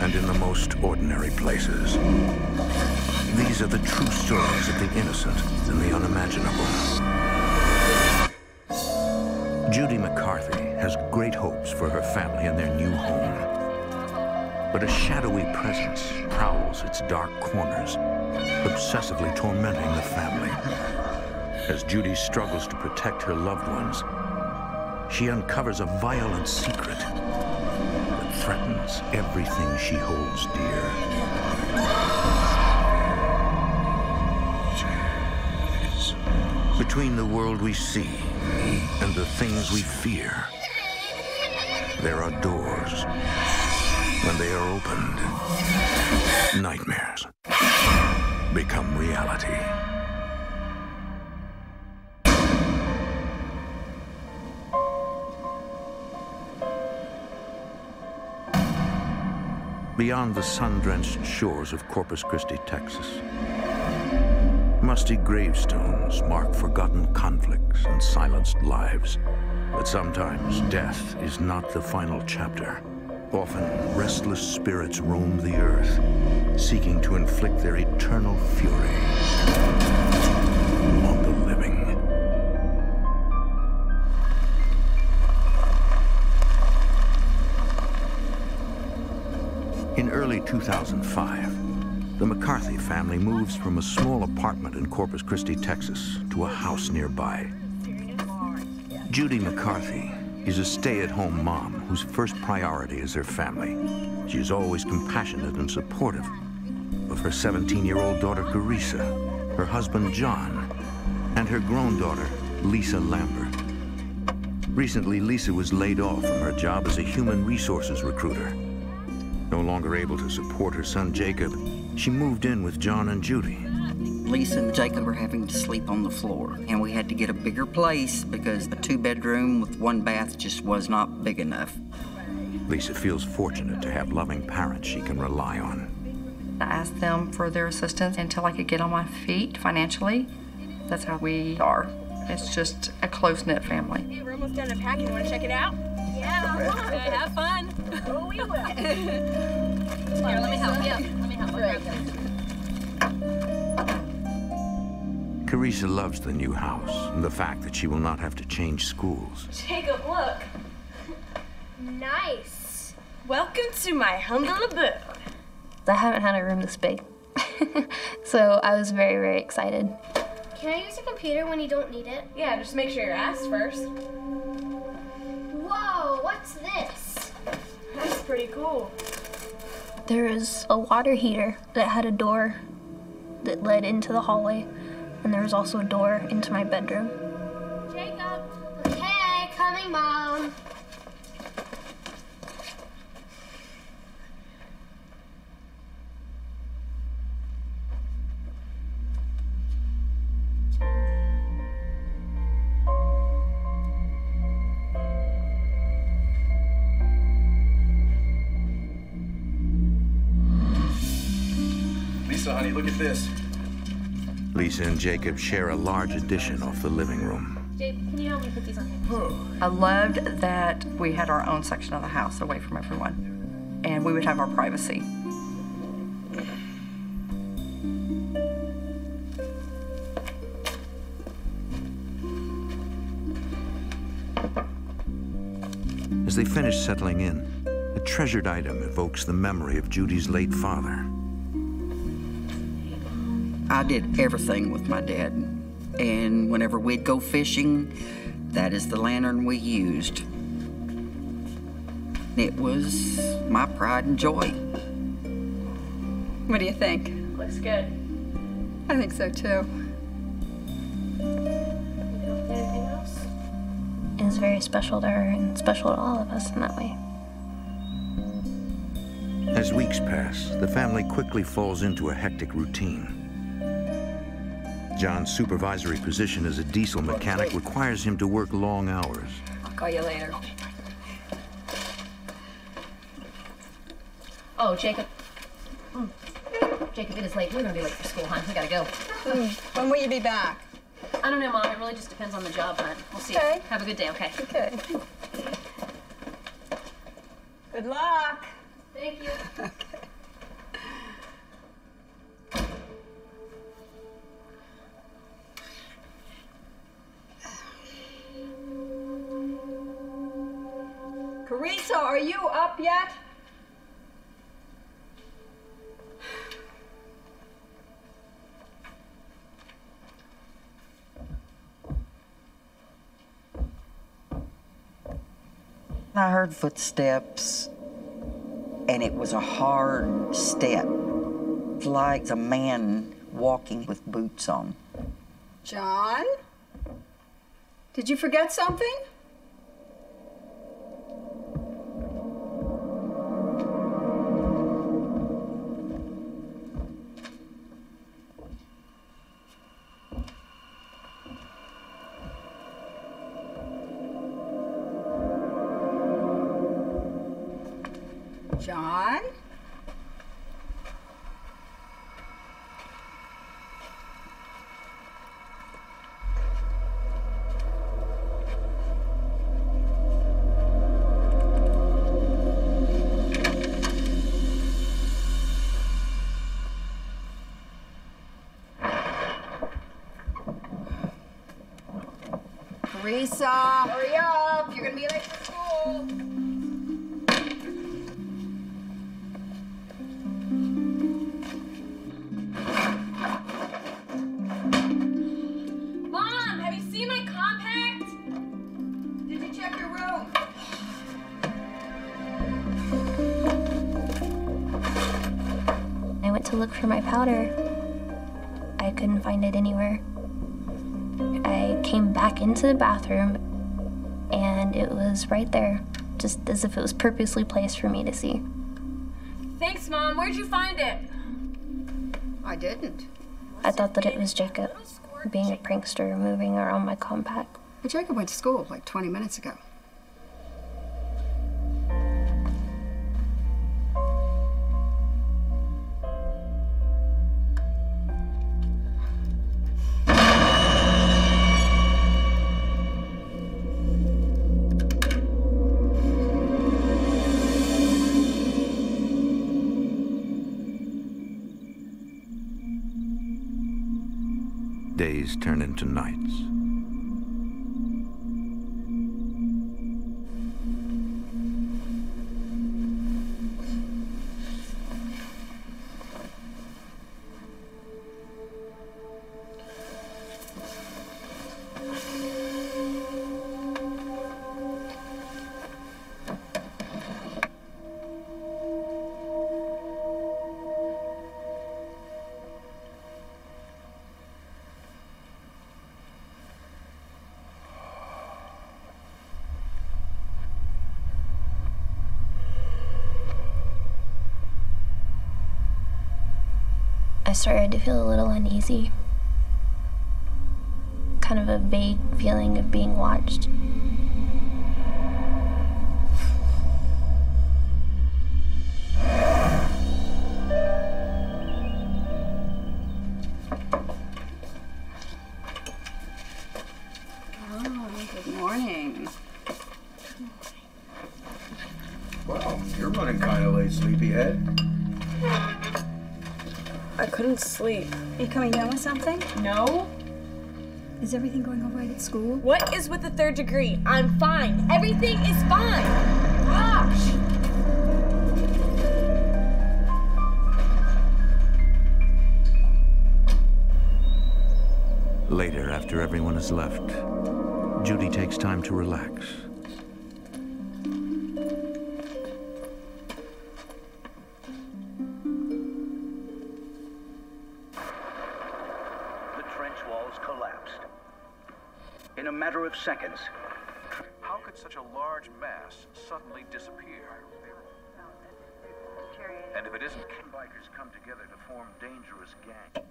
and in the most ordinary places. These are the true stories of the innocent and the unimaginable. Judy McCarthy has great hopes for her family and their new home. But a shadowy presence prowls its dark corners, obsessively tormenting the family. As Judy struggles to protect her loved ones, she uncovers a violent secret threatens everything she holds dear. Between the world we see and the things we fear, there are doors. When they are opened, nightmares become reality. Beyond the sun-drenched shores of Corpus Christi, Texas, musty gravestones mark forgotten conflicts and silenced lives. But sometimes death is not the final chapter. Often, restless spirits roam the earth, seeking to inflict their eternal fury In early 2005, the McCarthy family moves from a small apartment in Corpus Christi, Texas, to a house nearby. Judy McCarthy is a stay-at-home mom whose first priority is her family. She is always compassionate and supportive of her 17-year-old daughter, Carissa, her husband, John, and her grown daughter, Lisa Lambert. Recently, Lisa was laid off from her job as a human resources recruiter. No longer able to support her son Jacob, she moved in with John and Judy. Lisa and Jacob were having to sleep on the floor, and we had to get a bigger place because a two-bedroom with one bath just was not big enough. Lisa feels fortunate to have loving parents she can rely on. I asked them for their assistance until I could get on my feet financially. That's how we are. It's just a close-knit family. Hey, we're almost done unpacking. Want to check it out? Yeah, have fun. Oh, we will. Here, let me help you. Let me help you. Carissa loves the new house and the fact that she will not have to change schools. Jacob, look. Nice. Welcome to my humble abode. I haven't had a room this big. so I was very, very excited. Can I use the computer when you don't need it? Yeah, just make sure you're asked first. Whoa, what's this? That's pretty cool. There was a water heater that had a door that led into the hallway, and there was also a door into my bedroom. Jacob. Okay, coming, Mom. Lisa, honey, look at this. Lisa and Jacob share a large addition off the living room. Jacob, can you help me put these on here? Oh. I loved that we had our own section of the house away from everyone, and we would have our privacy. As they finish settling in, a treasured item evokes the memory of Judy's late father. I did everything with my dad, and whenever we'd go fishing, that is the lantern we used. It was my pride and joy. What do you think? Looks good. I think so too. Anything else? It was very special to her and special to all of us in that way. As weeks pass, the family quickly falls into a hectic routine. John's supervisory position as a diesel mechanic requires him to work long hours. I'll call you later. Oh, Jacob. Mm. Jacob, it is late. We're gonna be late for school, hon. We gotta go. When will you be back? I don't know, Mom. It really just depends on the job, hon. We'll see. Okay. Have a good day, okay? Okay. Good luck. Thank you. up yet? I heard footsteps, and it was a hard step, like a man walking with boots on. John? Did you forget something? Teresa, the bathroom and it was right there, just as if it was purposely placed for me to see. Thanks, Mom. Where'd you find it? I didn't. I thought that it was Jacob being a prankster moving around my compact. But Jacob went to school like 20 minutes ago. Turn into nights. Started to feel a little uneasy. Kind of a vague feeling of being watched. Oh, good morning. Well, you're running kind of late, sleepyhead. I couldn't sleep. Are you coming down with something? No? Is everything going all right at school? What is with the third degree? I'm fine. Everything is fine. Gosh! Later, after everyone has left, Judy takes time to relax. Come together to form dangerous gangs.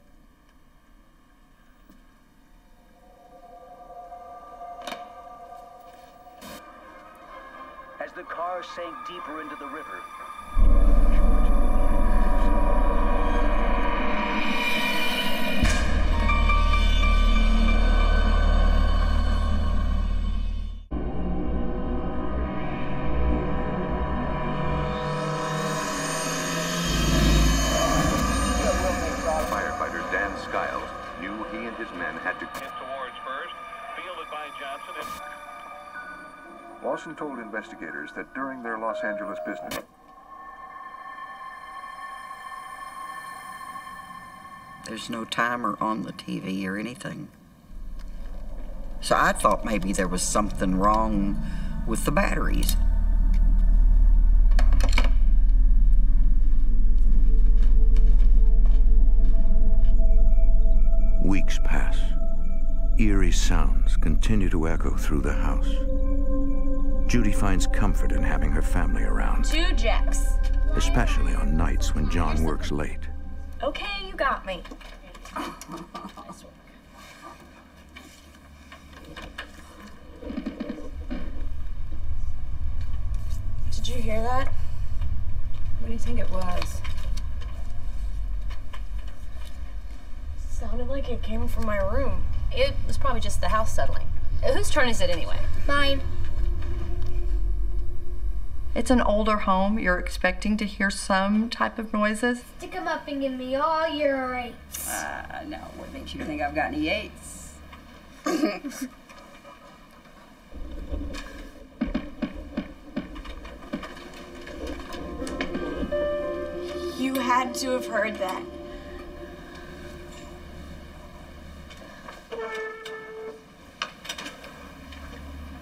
As the car sank deeper into the river, investigators that during their Los Angeles business, There's no timer on the TV or anything. So I thought maybe there was something wrong with the batteries. Weeks pass. Eerie sounds continue to echo through the house. Judy finds comfort in having her family around, Two jacks. especially on nights when John works late. Okay, you got me. Did you hear that? What do you think it was? Sounded like it came from my room. It was probably just the house settling. Whose turn is it anyway? Mine. It's an older home. You're expecting to hear some type of noises. Stick 'em up and give me all your eights. Uh, no. What makes you think I've got any eights? You had to have heard that.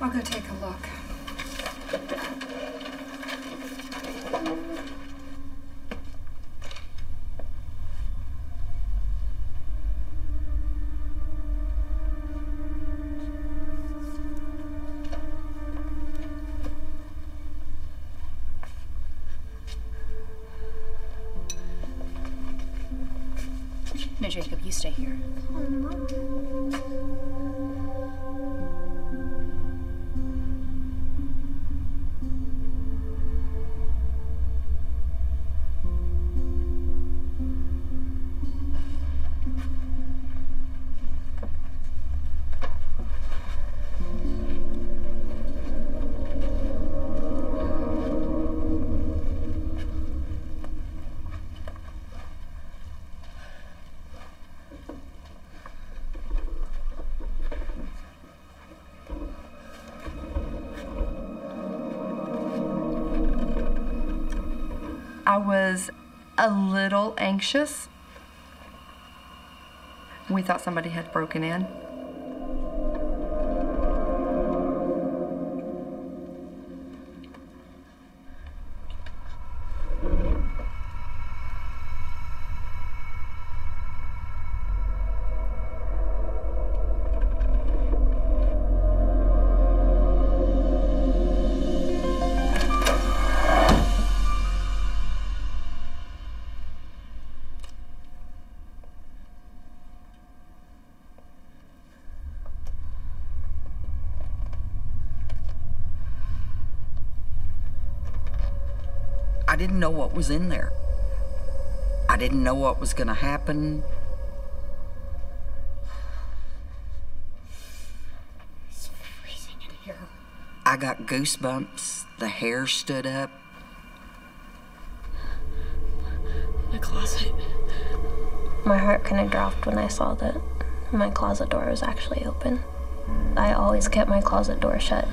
I'll go take a look. A little anxious. We thought somebody had broken in. I didn't know what was in there. I didn't know what was going to happen. It's freezing in here. I got goosebumps. The hair stood up. My closet. My heart kind of dropped when I saw that my closet door was actually open. I always kept my closet door shut.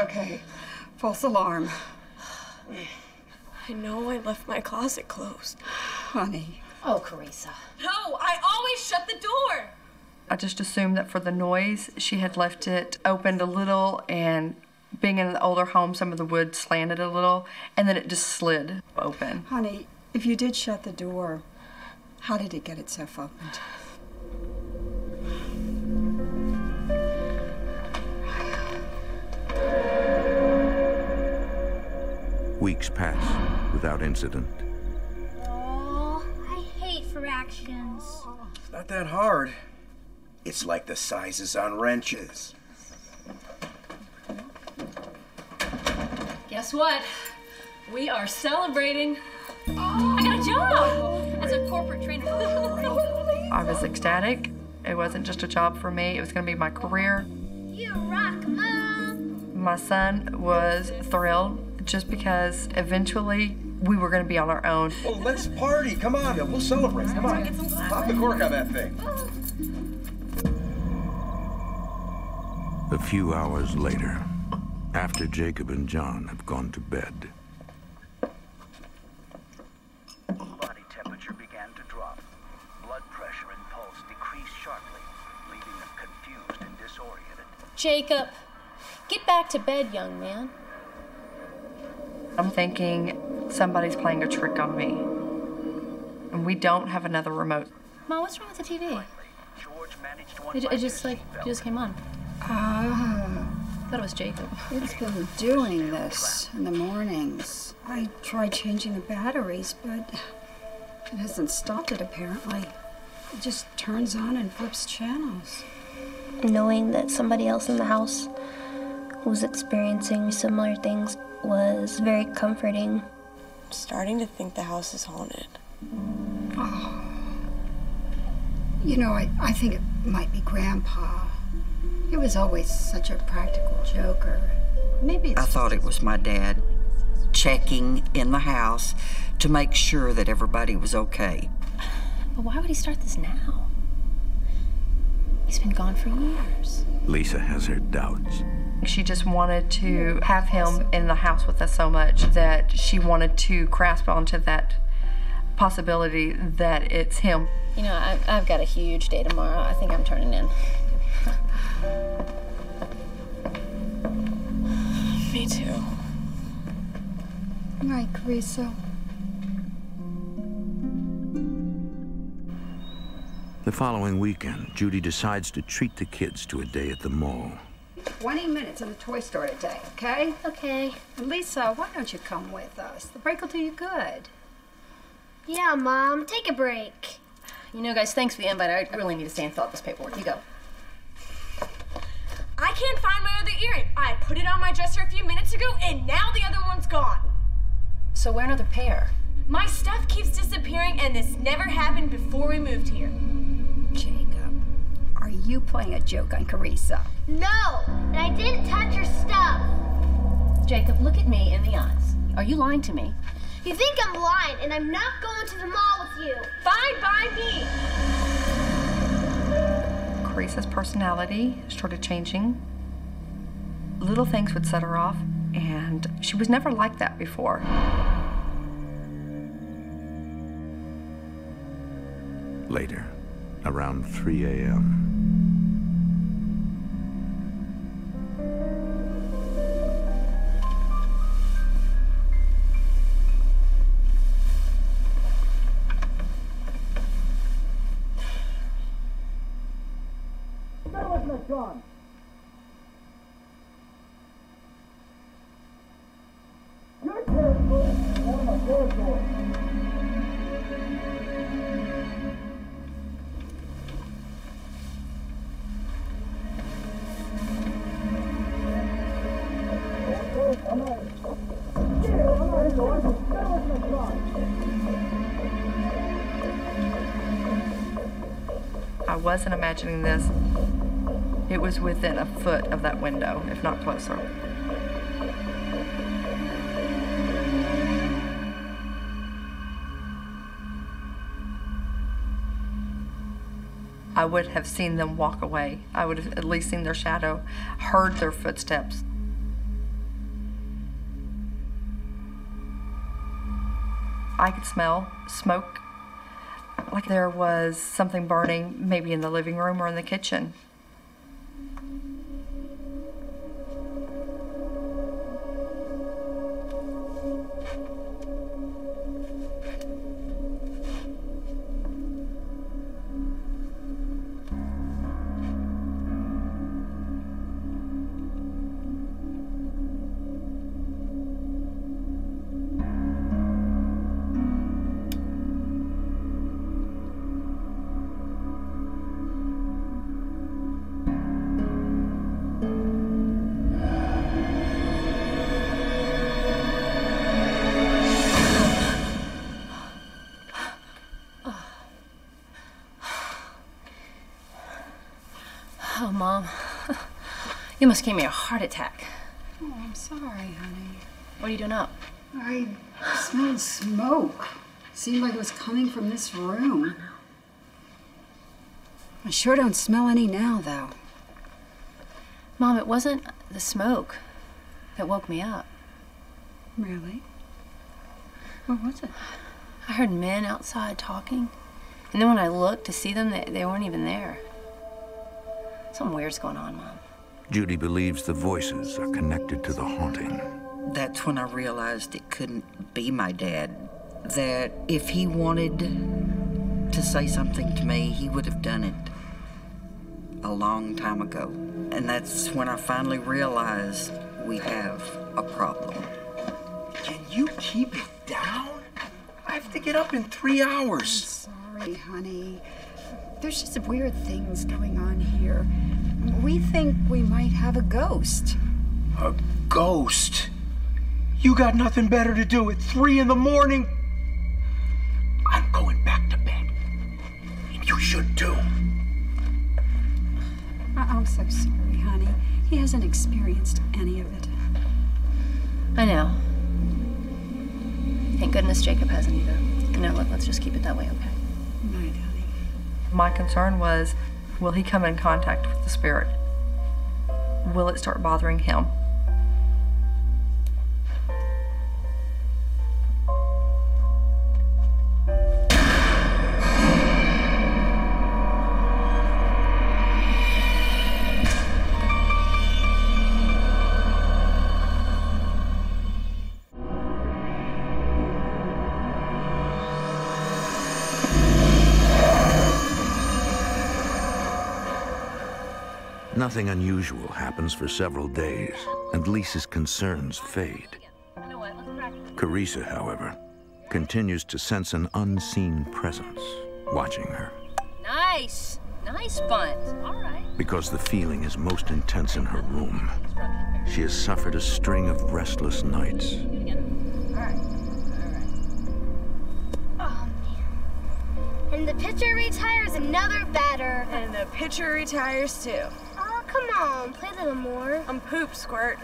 Okay? False alarm. I know I left my closet closed. Honey. Oh, Carissa. No, I always shut the door. I just assumed that for the noise, she had left it opened a little, and being in an older home, some of the wood slanted a little, and then it just slid open. Honey, if you did shut the door, how did it get itself opened? Weeks pass without incident. Oh, I hate fractions. It's not that hard. It's like the sizes on wrenches. Guess what? We are celebrating. I got a job as a corporate trainer. I was ecstatic. It wasn't just a job for me, it was going to be my career. You rock, Mom. My son was thrilled just because eventually we were going to be on our own. Well, let's party. Come on, we'll celebrate. Come on. Pop the cork on that thing. A few hours later, after Jacob and John have gone to bed, Body temperature began to drop. Blood pressure and pulse decreased sharply, leaving them confused and disoriented. Jacob, get back to bed, young man. I'm thinking somebody's playing a trick on me. And we don't have another remote. Mom, what's wrong with the TV? George managed to It, it just like it just came on. Ah, Thought it was Jacob. it's been doing this in the mornings. I tried changing the batteries, but it hasn't stopped it apparently. It just turns on and flips channels. Knowing that somebody else in the house was experiencing similar things was very comforting. I'm starting to think the house is haunted. Oh. You know, I, I think it might be Grandpa. He was always such a practical joker. Maybe it's I thought it was my dad checking in the house to make sure that everybody was okay. But why would he start this now? He's been gone for years. Lisa has her doubts. She just wanted to have him in the house with us so much that she wanted to grasp onto that possibility that it's him. You know, I, I've got a huge day tomorrow. I think I'm turning in. Me too. Right, Carissa. The following weekend, Judy decides to treat the kids to a day at the mall. 20 minutes in the toy store today, okay? Okay. And Lisa, why don't you come with us? The break will do you good. Yeah, Mom, take a break. You know, guys, thanks for the invite. I really need to stay and fill out this paperwork. You go. I can't find my other earring. I put it on my dresser a few minutes ago, and now the other one's gone. So wear another pair. My stuff keeps disappearing, and this never happened before we moved here. Jacob, are you playing a joke on Carissa? No, and I didn't touch her stuff. Jacob, look at me in the eyes. Are you lying to me? You think I'm lying, and I'm not going to the mall with you. Fine by me. Carissa's personality started changing. Little things would set her off, and she was never like that before. Later, around 3 a.m., wasn't imagining this. It was within a foot of that window, if not closer. I would have seen them walk away. I would have at least seen their shadow, heard their footsteps. I could smell smoke, like there was something burning, maybe in the living room or in the kitchen. You almost gave me a heart attack. Oh, I'm sorry, honey. What are you doing up? I smelled smoke. Seemed like it was coming from this room. I sure don't smell any now, though. Mom, it wasn't the smoke that woke me up. Really? What was it? I heard men outside talking. And then when I looked to see them, they, they weren't even there. Something weird's going on, Mom. Judy believes the voices are connected to the haunting. That's when I realized it couldn't be my dad. That if he wanted to say something to me, he would have done it a long time ago. And that's when I finally realized we have a problem. Can you keep it down? I have to get up in three hours. Sorry, honey. There's just weird things going on here. We think we might have a ghost. A ghost? You got nothing better to do at three in the morning? I'm going back to bed. And you should too. I- I'm so sorry, honey. He hasn't experienced any of it. I know. Thank goodness Jacob hasn't either. You know, let, let's just keep it that way, okay? My concern was will he come in contact with the spirit? Will it start bothering him? Nothing unusual happens for several days, and Lisa's concerns fade. Carissa, however, continues to sense an unseen presence watching her Nice. Nice buns. All right. because the feeling is most intense in her room. She has suffered a string of restless nights. Oh, and the pitcher retires another batter. And the pitcher retires too. Come on. Play a little more. I'm poop, Squirt.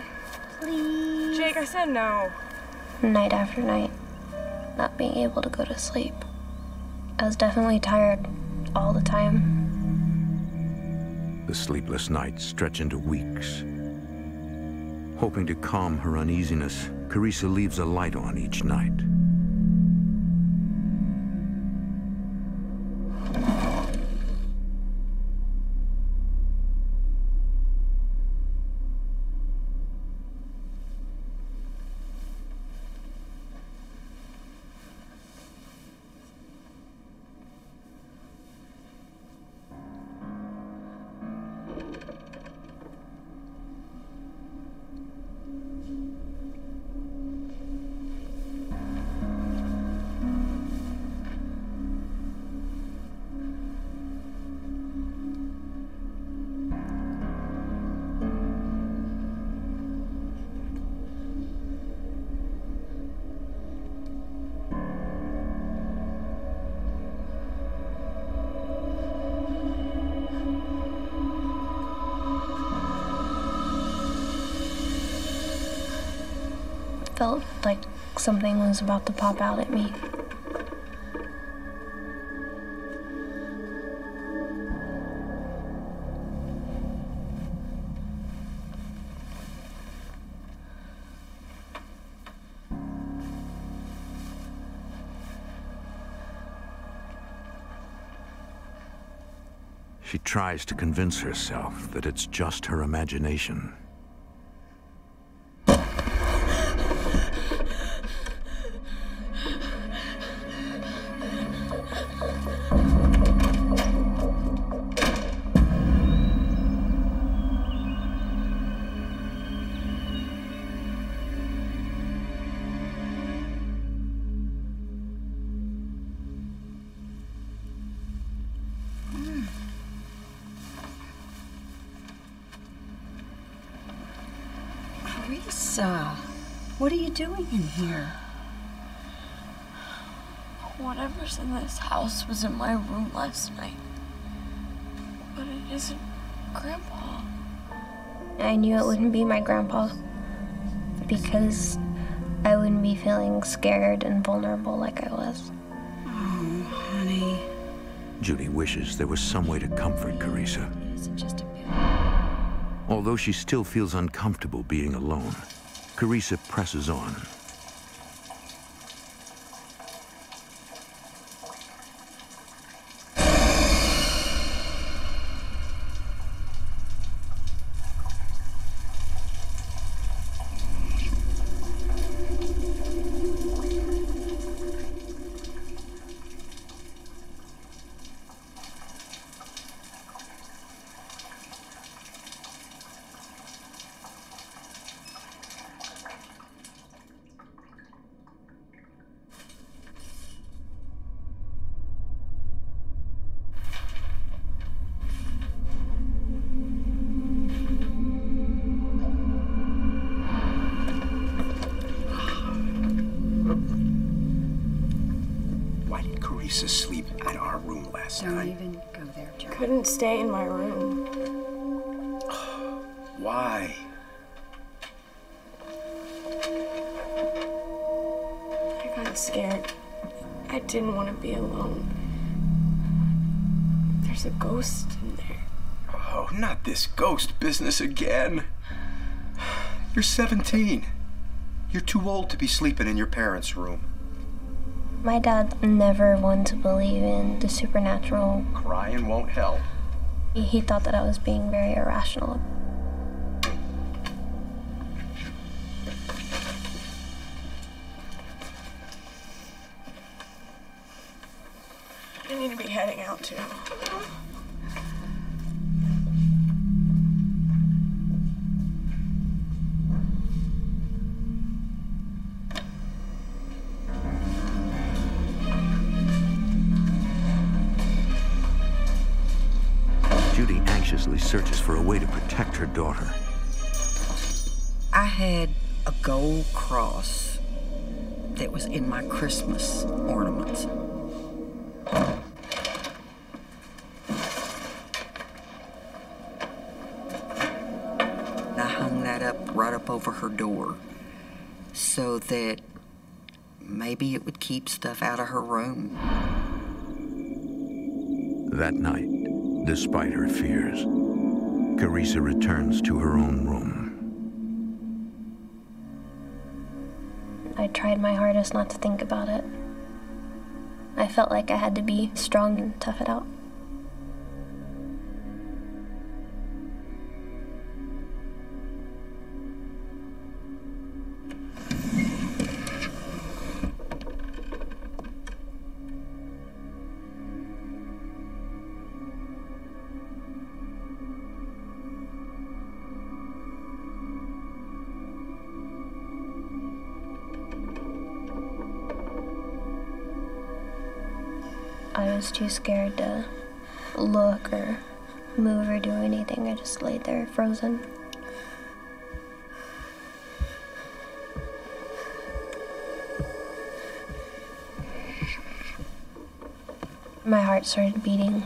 Please. Jake, I said no. Night after night, not being able to go to sleep. I was definitely tired all the time. The sleepless nights stretch into weeks. Hoping to calm her uneasiness, Carissa leaves a light on each night. Something was about to pop out at me. She tries to convince herself that it's just her imagination. In this house was in my room last night. But it isn't Grandpa. I knew it wouldn't be my grandpa because I wouldn't be feeling scared and vulnerable like I was. Oh, honey. Judy wishes there was some way to comfort Carissa. Although she still feels uncomfortable being alone, Carissa presses on. Why? I got scared. I didn't want to be alone. There's a ghost in there. Oh, not this ghost business again. You're 17. You're too old to be sleeping in your parents' room. My dad never wanted to believe in the supernatural. Crying won't help. He, he thought that I was being very irrational. Out too. Up over her door so that maybe it would keep stuff out of her room. That night, despite her fears, Carissa returns to her own room. I tried my hardest not to think about it. I felt like I had to be strong and tough it out. Too scared to look or move or do anything. I just laid there frozen. My heart started beating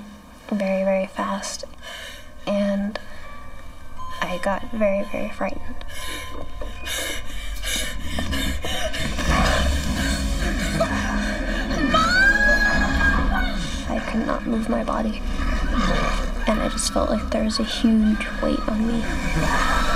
very, very fast, and I got very, very frightened. Could not move my body. And I just felt like there was a huge weight on me.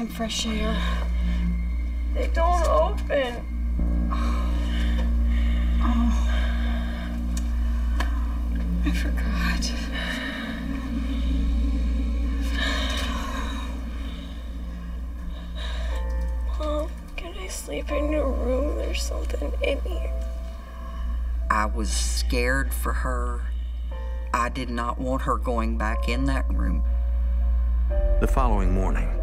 Some fresh air? They don't open. Oh, I forgot. Mom, can I sleep in your room? There's something in here. I was scared for her. I did not want her going back in that room. The following morning,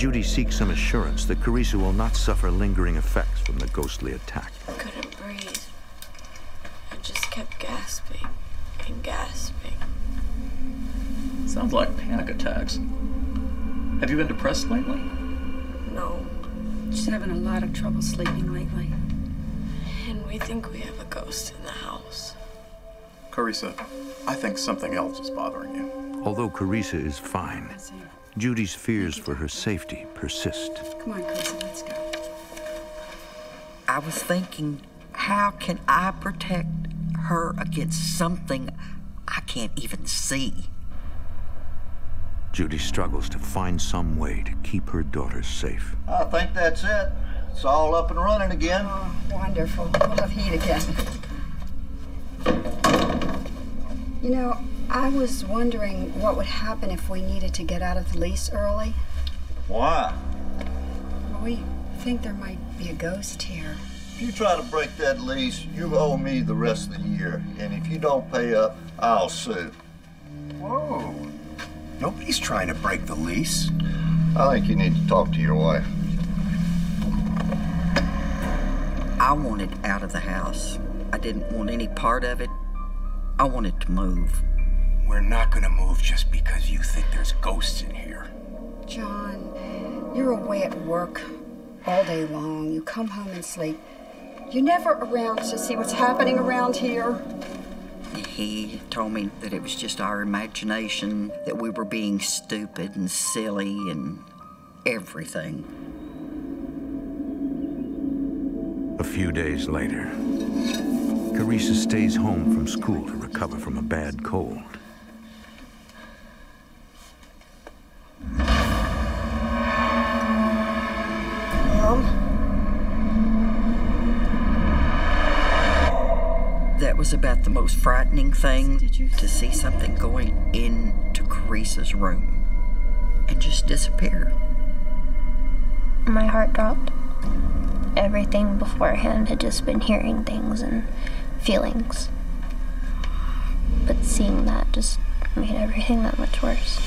Judy seeks some assurance that Carissa will not suffer lingering effects from the ghostly attack. I couldn't breathe. I just kept gasping and gasping. Sounds like panic attacks. Have you been depressed lately? No. She's having a lot of trouble sleeping lately. And we think we have a ghost in the house. Carissa, I think something else is bothering you. Although Carissa is fine, Judy's fears for her safety persist. Come on, Carissa, let's go. I was thinking, how can I protect her against something I can't even see? Judy struggles to find some way to keep her daughter safe. I think that's it. It's all up and running again. Oh, wonderful. We'll have heat again. You know, I was wondering what would happen if we needed to get out of the lease early. Why? Well, we think there might be a ghost here. If you try to break that lease, you owe me the rest of the year. And if you don't pay up, I'll sue. Whoa. Nobody's trying to break the lease. I think you need to talk to your wife. I wanted out of the house. I didn't want any part of it. I wanted to move. We're not gonna move just because you think there's ghosts in here. John, you're away at work all day long. You come home and sleep. You're never around to see what's happening around here. He told me that it was just our imagination, that we were being stupid and silly and everything. A few days later, Carissa stays home from school to recover from a bad cold. Mom? That was about the most frightening thing to see something going into Carissa's room and just disappear. My heart dropped. Everything beforehand had just been hearing things and feelings. But seeing that just made everything that much worse.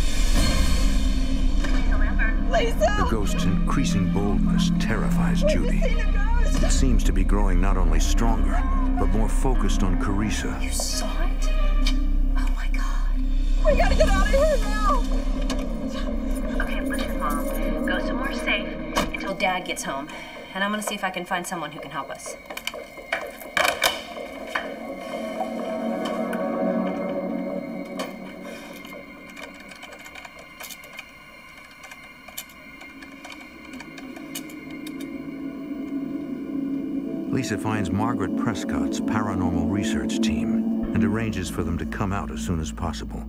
The ghost's increasing boldness terrifies Judy. It seems to be growing not only stronger, but more focused on Carissa. You saw it? Oh my god. We gotta get out of here now! Okay, listen, Mom. Go somewhere safe until Dad gets home. And I'm gonna see if I can find someone who can help us. Lisa finds Margaret Prescott's paranormal research team and arranges for them to come out as soon as possible.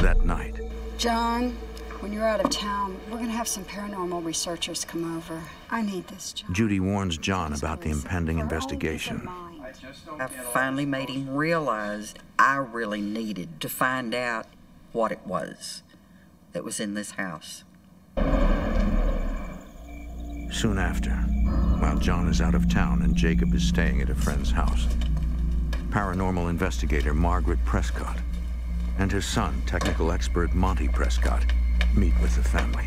That night, John, when you're out of town, we're gonna have some paranormal researchers come over. I need this, John. Judy warns John about the impending investigation. I finally made him realize I really needed to find out what it was that was in this house. Soon after, while John is out of town and Jacob is staying at a friend's house, paranormal investigator Margaret Prescott and her son, technical expert Monty Prescott, meet with the family.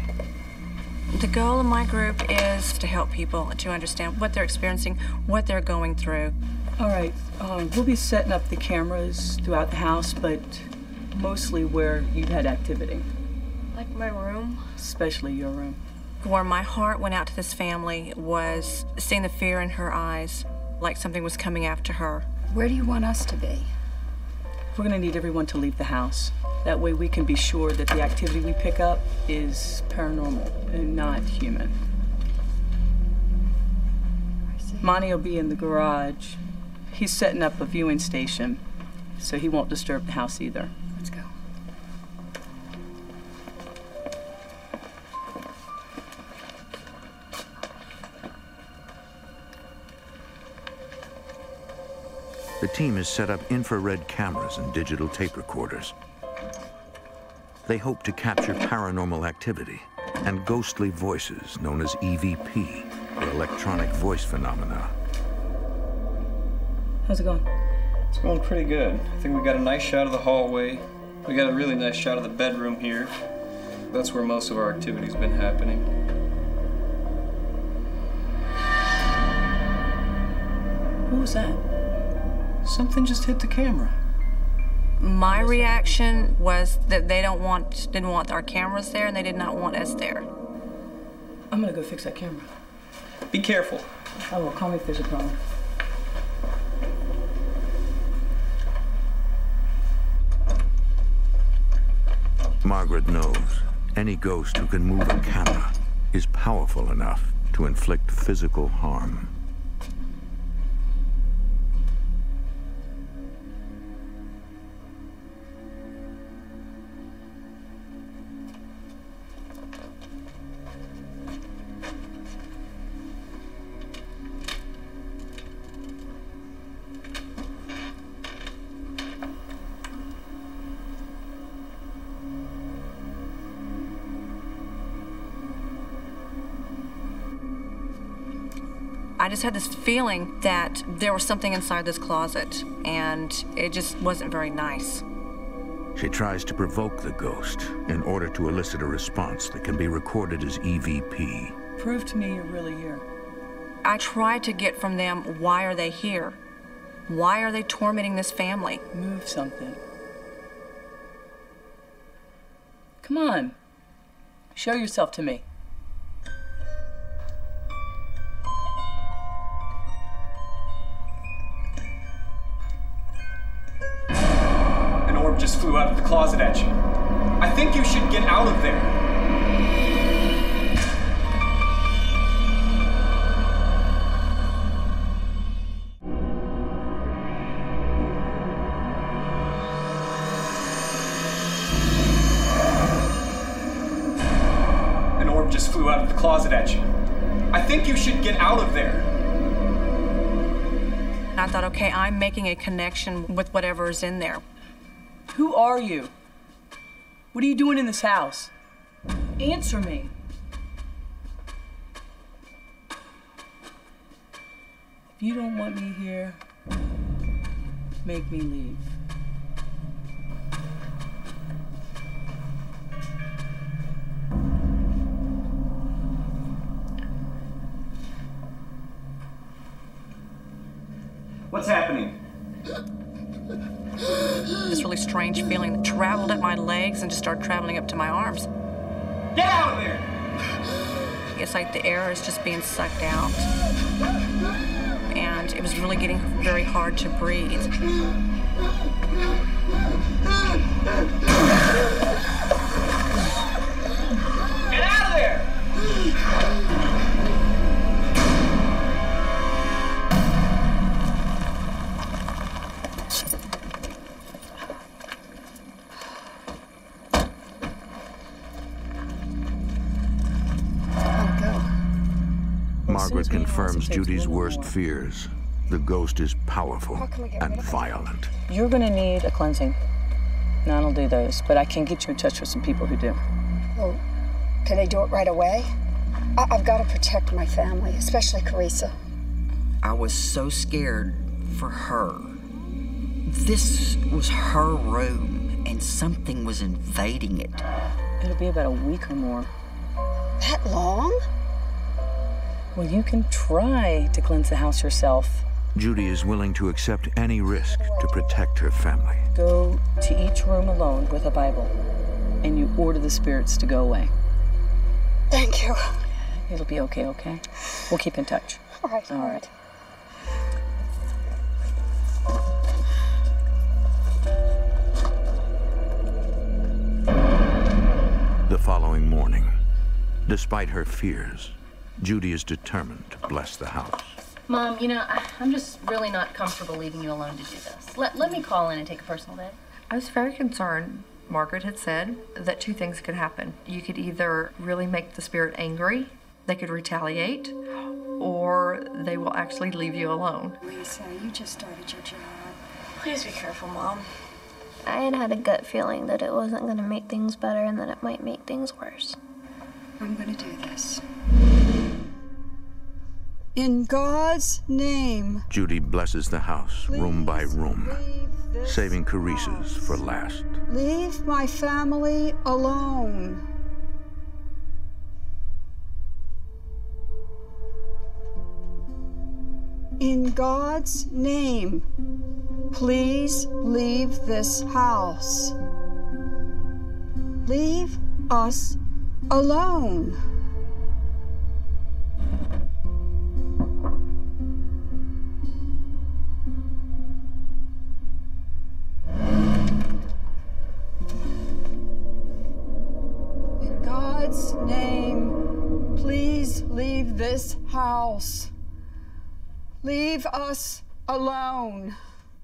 The goal of my group is to help people to understand what they're experiencing, what they're going through. All right, uh, we'll be setting up the cameras throughout the house, but mostly where you've had activity, Like my room? especially your room. Where my heart went out to this family was seeing the fear in her eyes, like something was coming after her. Where do you want us to be? We're gonna need everyone to leave the house. That way we can be sure that the activity we pick up is paranormal and not human. Monty will be in the garage. He's setting up a viewing station, so he won't disturb the house either. The team has set up infrared cameras and digital tape recorders. They hope to capture paranormal activity and ghostly voices known as EVP, or electronic voice phenomena. How's it going? It's going pretty good. I think we got a nice shot of the hallway, We got a really nice shot of the bedroom here. That's where most of our activity's been happening. What was that? Something just hit the camera. My reaction was that they don't want didn't want our cameras there and they did not want us there. I'm gonna go fix that camera. Be careful. I will. Call me if there's a problem. Margaret knows any ghost who can move a camera is powerful enough to inflict physical harm. Just had this feeling that there was something inside this closet, and it just wasn't very nice. She tries to provoke the ghost in order to elicit a response that can be recorded as EVP. Prove to me you're really here. I tried to get from them why are they here? Why are they tormenting this family? Move something. Come on. Show yourself to me. A connection with whatever is in there. Who are you? What are you doing in this house? Answer me. If you don't want me here, make me leave. What's happening? Strange feeling that traveled up my legs and just started traveling up to my arms. Get out of there! It's like the air is just being sucked out. And it was really getting very hard to breathe. Confirms Judy's worst fears. The ghost is powerful and violent. You're gonna need a cleansing. And I don't do those, but I can get you in touch with some people who do. Well, can they do it right away? I- I've got to protect my family, especially Carissa. I was so scared for her. This was her room, and something was invading it. It'll be about a week or more. That long? Well, you can try to cleanse the house yourself. Judy is willing to accept any risk to protect her family. Go to each room alone with a Bible, and you order the spirits to go away. Thank you. It'll be okay, okay? We'll keep in touch. All right. All right. The following morning, despite her fears, Judy is determined to bless the house. Mom, you know, I, I'm just really not comfortable leaving you alone to do this. Let, let me call in and take a personal day. I was very concerned. Margaret had said that two things could happen. You could either really make the spirit angry, they could retaliate, or they will actually leave you alone. Lisa, you just started your job. Please be careful, Mom. I had had a gut feeling that it wasn't going to make things better and that it might make things worse. I'm going to do this. In God's name, Judy blesses the house room by room, saving Carissa's for last. leave my family alone. In God's name, please leave this house. Leave us alone. God's name, please leave this house. Leave us alone.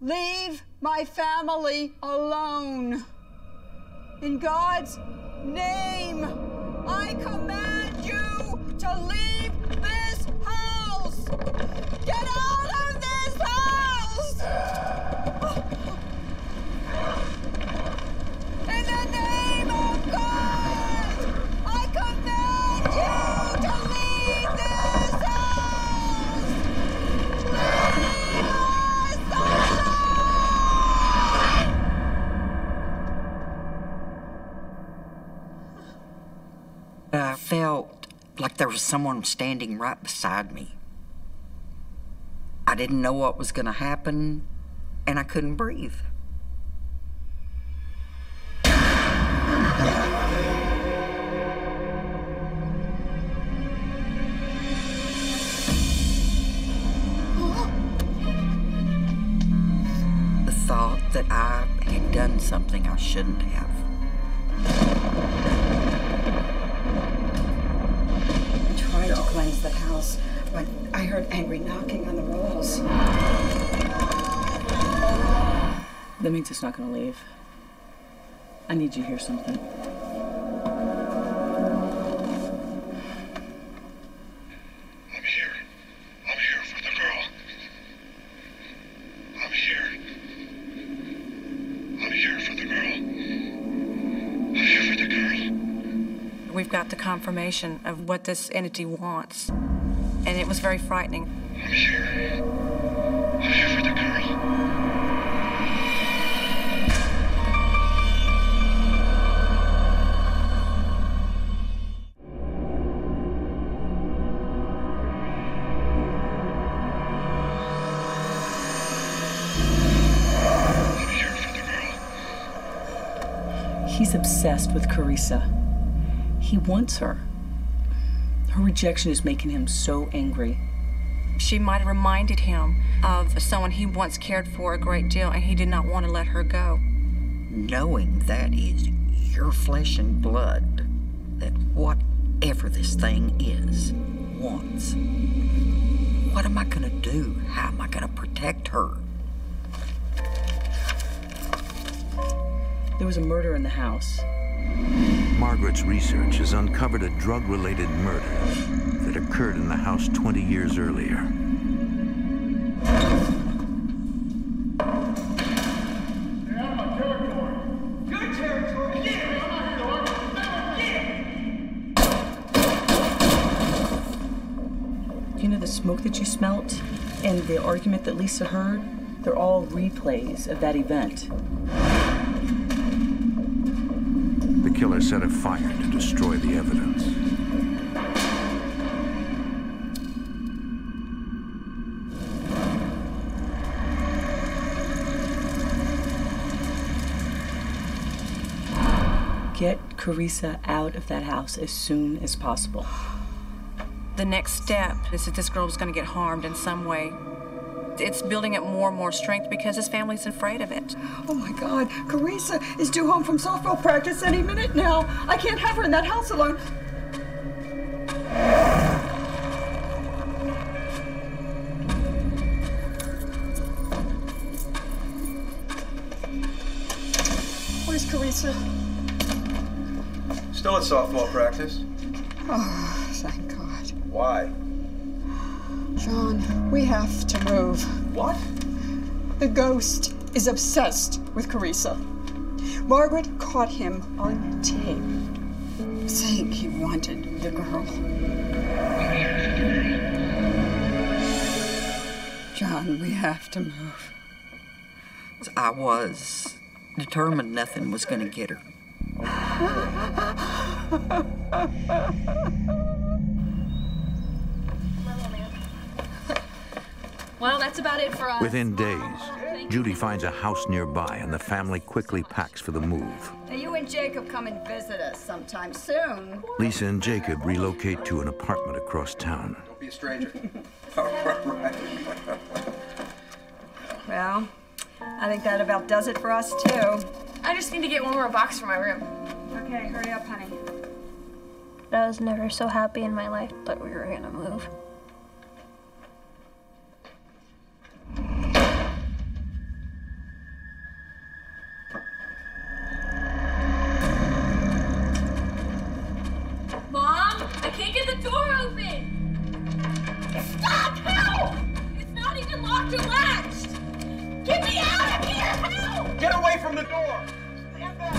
Leave my family alone. In God's name, I command you to leave this house. Get out of this house! Felt like there was someone standing right beside me. I didn't know what was going to happen, and I couldn't breathe. The thought that I had done something I shouldn't have. I tried to cleanse the house, but I heard angry knocking on the walls. That means it's not gonna leave. I need you to hear something. Confirmation of what this entity wants. And it was very frightening. I'm here. I'm here for the girl. He's obsessed with Carissa. He wants her. Her rejection is making him so angry. She might have reminded him of someone he once cared for a great deal, and he did not want to let her go. knowing that is your flesh and blood, that whatever this thing is wants. What am I gonna do? How am I gonna protect her? There was a murder in the house. Margaret's research has uncovered a drug related murder that occurred in the house 20 years earlier. You know the smoke that you smelt and the argument that Lisa heard? They're all replays of that event. The killer set a fire to destroy the evidence. Get Carissa out of that house as soon as possible. The next step is that this girl is going to get harmed in some way. It's building up more and more strength because his family's afraid of it. Oh my God, Carissa is due home from softball practice any minute now. I can't have her in that house alone. Where's Carissa? Still at softball practice. Oh, thank God. Why? John, we have to move. What? The ghost is obsessed with Carissa. Margaret caught him on tape saying he wanted the girl. John, we have to move. I was determined nothing was going to get her. Well, that's about it for us. Within days, Judy finds a house nearby and the family quickly packs for the move. Now, you and Jacob come and visit us sometime soon. Lisa and Jacob relocate to an apartment across town. Don't be a stranger. Well, I think that about does it for us, too. I just need to get one more box for my room. Okay, hurry up, honey. I was never so happy in my life that we were gonna move. Or latched. Get me out of here! Help! Get away from the door! Stand back!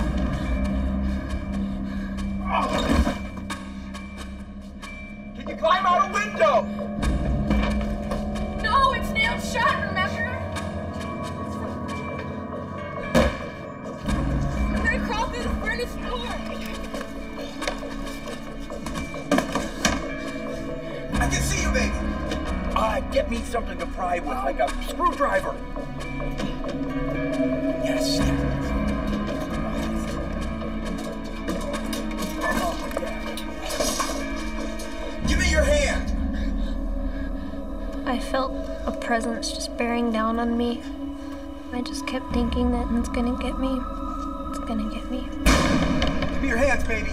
Oh. Can you climb out a window? No, it's nailed shut. Remember? I'm gonna crawl through the furnace door. Ah, get me something to pry with, like a screwdriver. Yes. Oh, yeah. Give me your hand. I felt a presence just bearing down on me. I just kept thinking that it's gonna get me. It's gonna get me. Give me your hands, baby.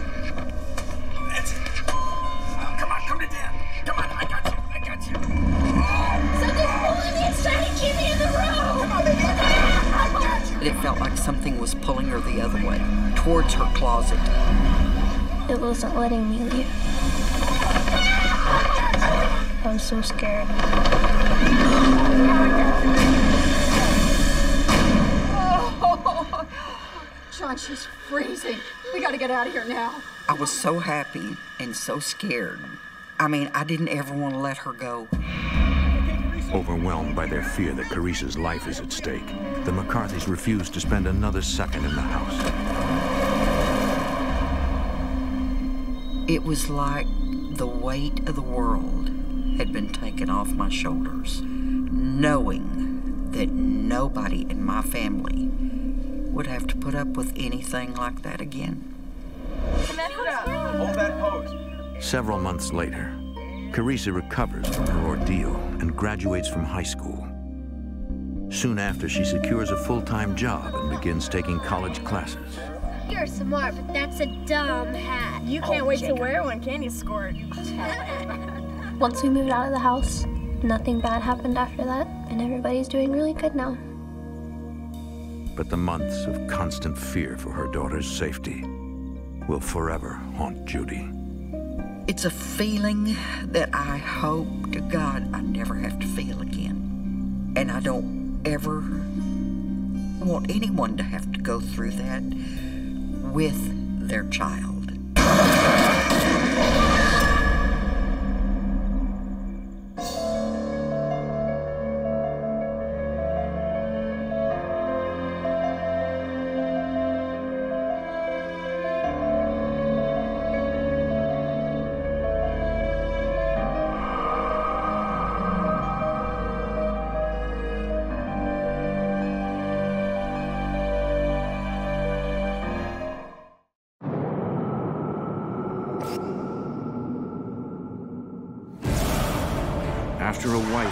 Something's pulling me. It's trying to keep me in the room. Come on, baby. I got you. I got you. It felt like something was pulling her the other way, towards her closet. It wasn't letting me leave. I was so scared. Oh, John, she's freezing. We gotta get out of here now. I was so happy and so scared. I mean, I didn't ever want to let her go. Overwhelmed by their fear that Carissa's life is at stake, the McCarthys refuse to spend another second in the house. It was like the weight of the world had been taken off my shoulders, knowing that nobody in my family would have to put up with anything like that again. Hold that pose. Several months later, Carissa recovers from her ordeal and graduates from high school. Soon after, she secures a full-time job and begins taking college classes. You're smart, but that's a dumb hat. You can't wait to wear one, can you, Squirt? Once we moved out of the house, nothing bad happened after that, and everybody's doing really good now. But the months of constant fear for her daughter's safety will forever haunt Judy. It's a feeling that I hope to God I never have to feel again. And I don't ever want anyone to have to go through that with their child.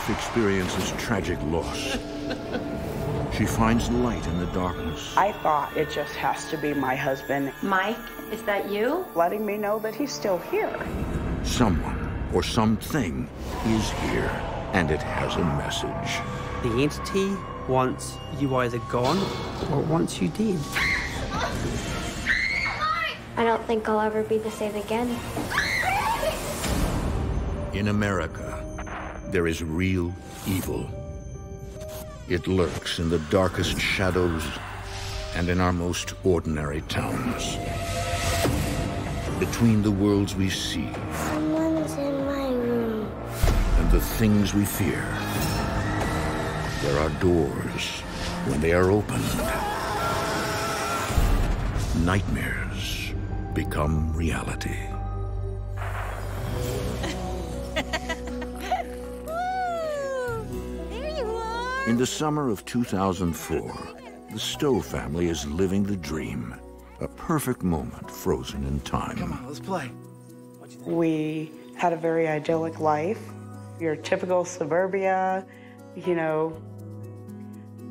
Wife experiences tragic loss, she finds light in the darkness. I thought it just has to be my husband. Mike, is that you? Letting me know that he's still here. Someone or something is here, and it has a message. The entity wants you either gone or wants you dead. I don't think I'll ever be the same again. In America, there is real evil. It lurks in the darkest shadows and in our most ordinary towns. Between the worlds we see Someone's in my room. and the things we fear, there are doors. When they are opened, nightmares become reality. In the summer of 2004, the Stowe family is living the dream. A perfect moment frozen in time. Come on, let's play. We had a very idyllic life. Your typical suburbia, you know,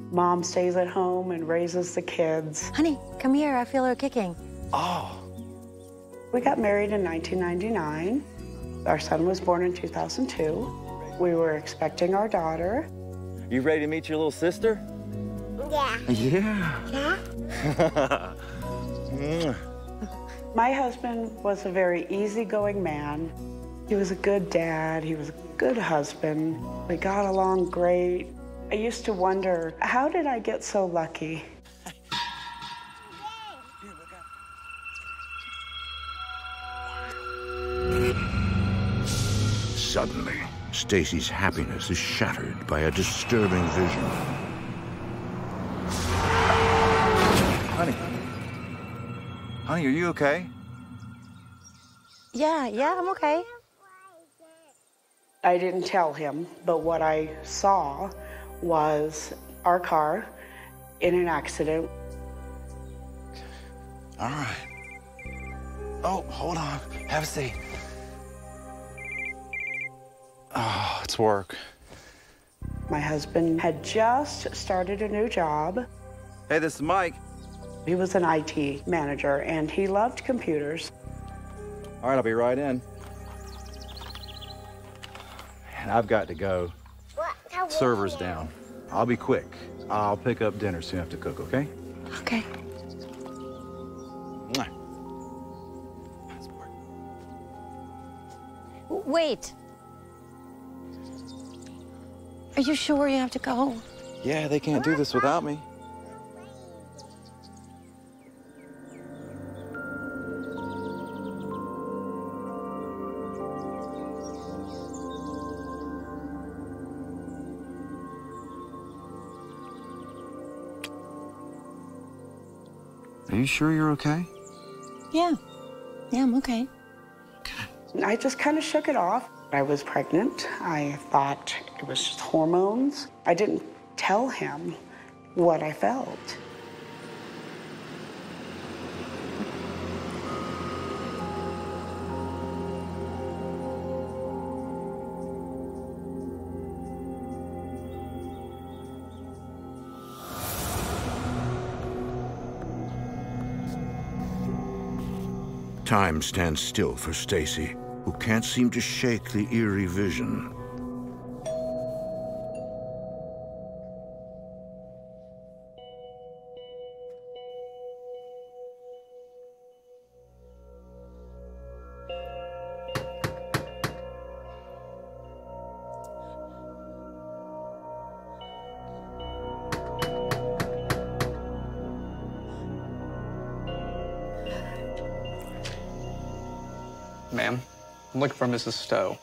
mom stays at home and raises the kids. Honey, come here. I feel her kicking. Oh. We got married in 1999. Our son was born in 2002. We were expecting our daughter. You ready to meet your little sister? Yeah. Yeah. Yeah? My husband was a very easygoing man. He was a good dad. He was a good husband. We got along great. I used to wonder, how did I get so lucky? Suddenly, Stacy's happiness is shattered by a disturbing vision. Honey. Honey, are you okay? Yeah, yeah, I'm okay. I didn't tell him, but what I saw was our car in an accident. All right. Oh, hold on. Have a seat. Oh, it's work. My husband had just started a new job. Hey, this is Mike. He was an IT manager and he loved computers. All right, I'll be right in. And I've got to go. Server's down. I'll be quick. I'll pick up dinner soon after cook, okay? Okay. Mwah. Wait. Are you sure you have to go? Yeah, they can't do this without me. Are you sure you're okay? Yeah. Yeah, I'm okay. I just kind of shook it off. I was pregnant. I thought it was just hormones. I didn't tell him what I felt. Time stands still for Stacy, who can't seem to shake the eerie vision. I'm looking for Mrs. Stowe.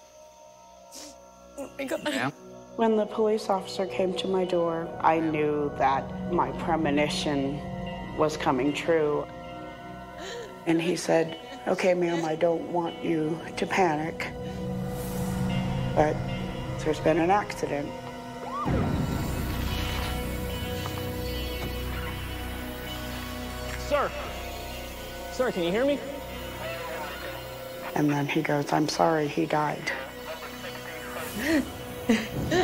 Oh my god. Ma'am? When the police officer came to my door, I knew that my premonition was coming true. And he said, Okay, ma'am, I don't want you to panic, but there's been an accident. Sir! Sir, can you hear me? And then he goes, I'm sorry, he died.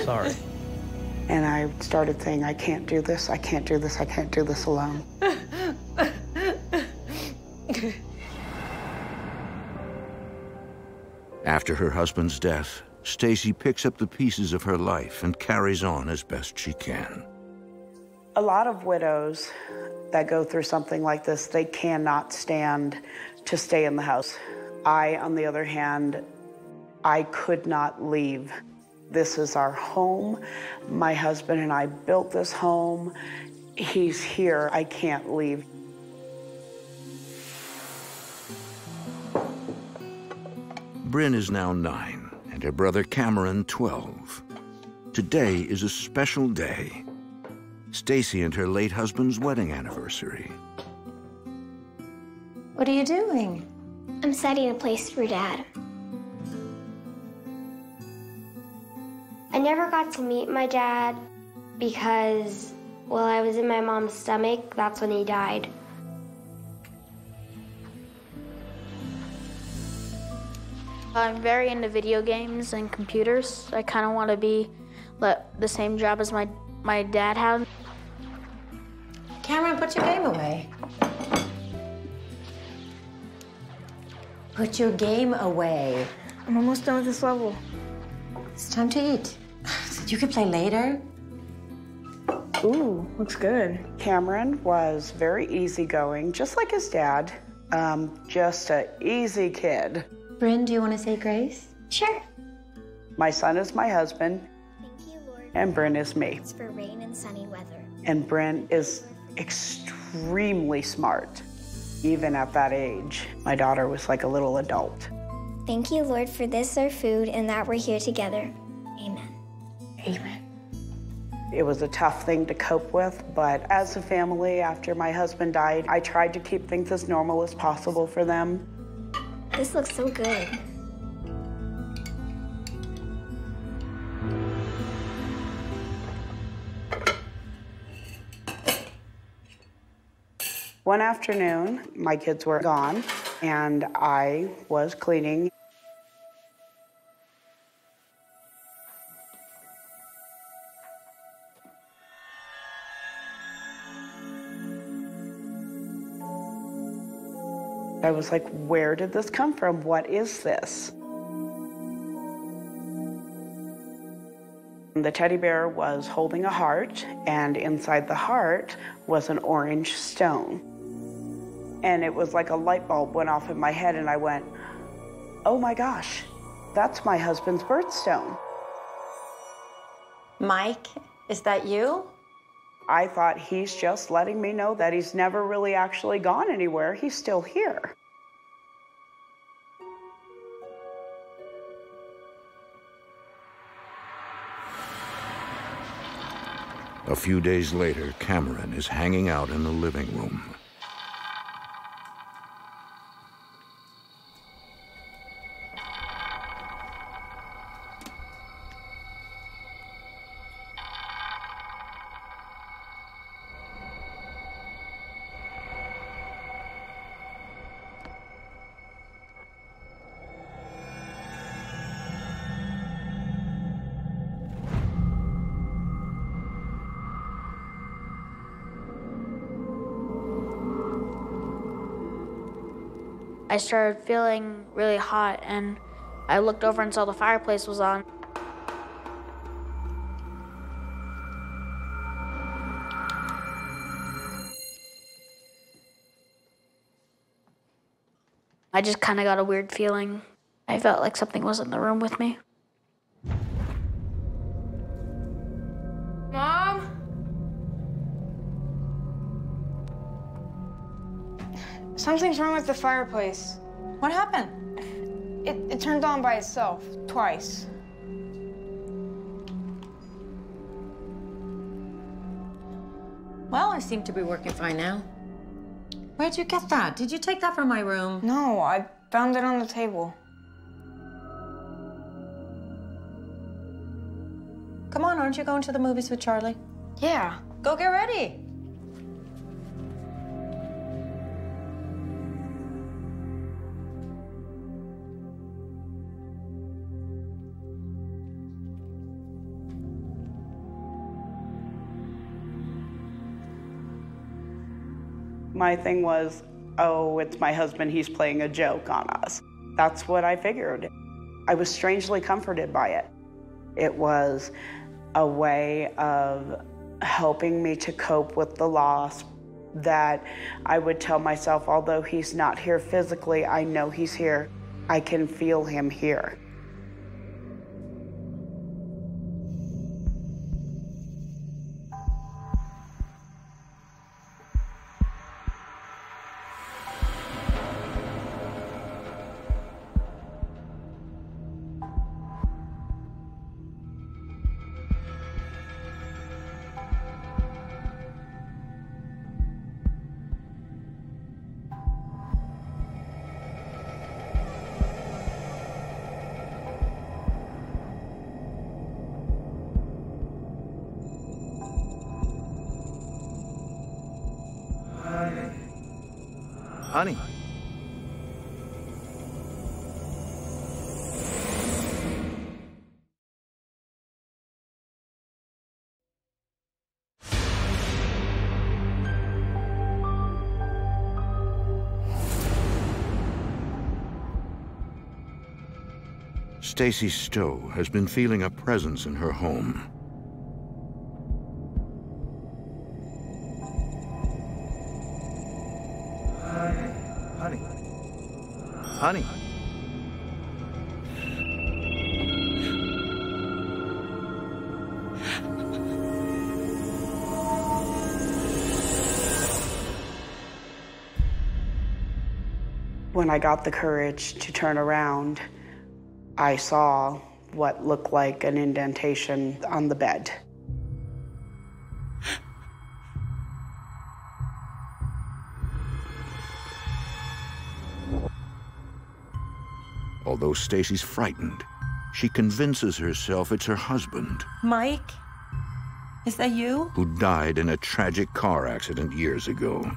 Sorry. And I started saying, I can't do this, I can't do this, I can't do this alone. After her husband's death, Stacy picks up the pieces of her life and carries on as best she can. A lot of widows that go through something like this, they cannot stand to stay in the house. I, on the other hand, I could not leave. This is our home. My husband and I built this home. He's here. I can't leave. Bryn is now nine, and her brother Cameron 12. Today is a special day. Stacy and her late husband's wedding anniversary. What are you doing? I'm setting a place for Dad. I never got to meet my dad because while I was in my mom's stomach, that's when he died. I'm very into video games and computers. I kind of want to be let the same job as my my dad had. Cameron, put your game away. Put your game away. I'm almost done with this level. It's time to eat. You can play later. Ooh, looks good. Cameron was very easygoing, just like his dad. Um, just a easy kid. Bryn, do you want to say grace? Sure. My son is my husband, Thank you, Lord. and Bryn is me. It's for rain and sunny weather. And Bryn is extremely smart. Even at that age, my daughter was like a little adult. Thank you, Lord, for this, our food, and that we're here together. Amen. Amen. It was a tough thing to cope with, but as a family, after my husband died, I tried to keep things as normal as possible for them. This looks so good. One afternoon, my kids were gone, and I was cleaning. I was like, where did this come from? What is this? The teddy bear was holding a heart, and inside the heart was an orange stone. And it was like a light bulb went off in my head, and I went, oh my gosh, that's my husband's birthstone. Mike, is that you? I thought he's just letting me know that he's never really actually gone anywhere. He's still here. A few days later, Cameron is hanging out in the living room. Started feeling really hot and I looked over and saw the fireplace was on. I just kind of got a weird feeling. I felt like something was in the room with me. Something's wrong with the fireplace. What happened? It, it turned on by itself, twice. Well, I seem to be working fine now. Where'd you get that? Did you take that from my room? No, I found it on the table. Come on, aren't you going to the movies with Charlie? Yeah. Go get ready. My thing was, oh, it's my husband, he's playing a joke on us. That's what I figured. I was strangely comforted by it. It was a way of helping me to cope with the loss that I would tell myself, although he's not here physically, I know he's here. I can feel him here. Stacy Stowe has been feeling a presence in her home. Honey. Honey. Honey. When I got the courage to turn around, I saw what looked like an indentation on the bed. Although Stacy's frightened, she convinces herself it's her husband, Mike? Is that you? who died in a tragic car accident years ago.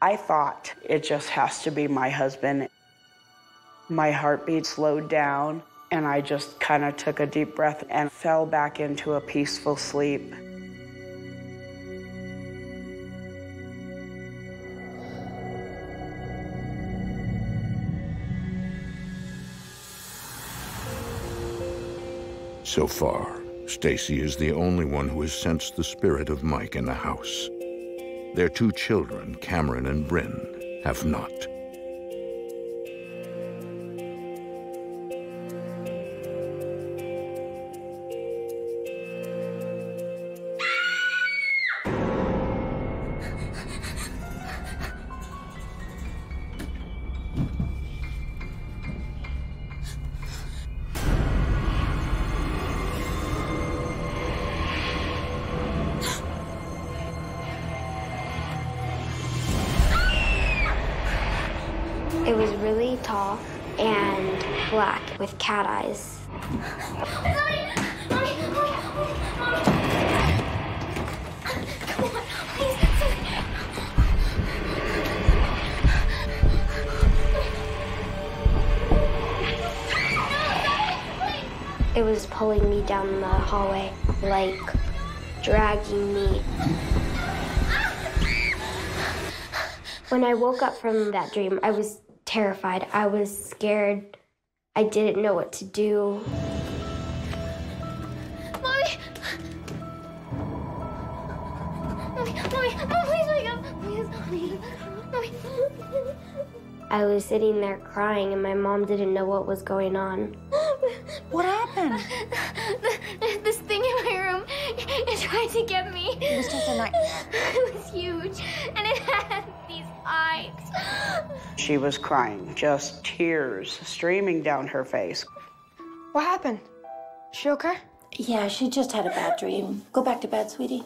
I thought it just has to be my husband. My heartbeat slowed down, and I just kind of took a deep breath and fell back into a peaceful sleep. So far, Stacy is the only one who has sensed the spirit of Mike in the house. Their two children, Cameron and Bryn, have not. Woke up from that dream, I was terrified. I was scared. I didn't know what to do. Mommy! Mommy, mommy, mommy, please wake up! Please, mommy. Mommy. I was sitting there crying, and my mom didn't know what was going on. What happened? This thing in my room, it tried to get me. It was just a nightmare. It was huge, and it had these eyes. She was crying, just tears streaming down her face. What happened? She okay? Yeah, she just had a bad dream. Go back to bed, sweetie.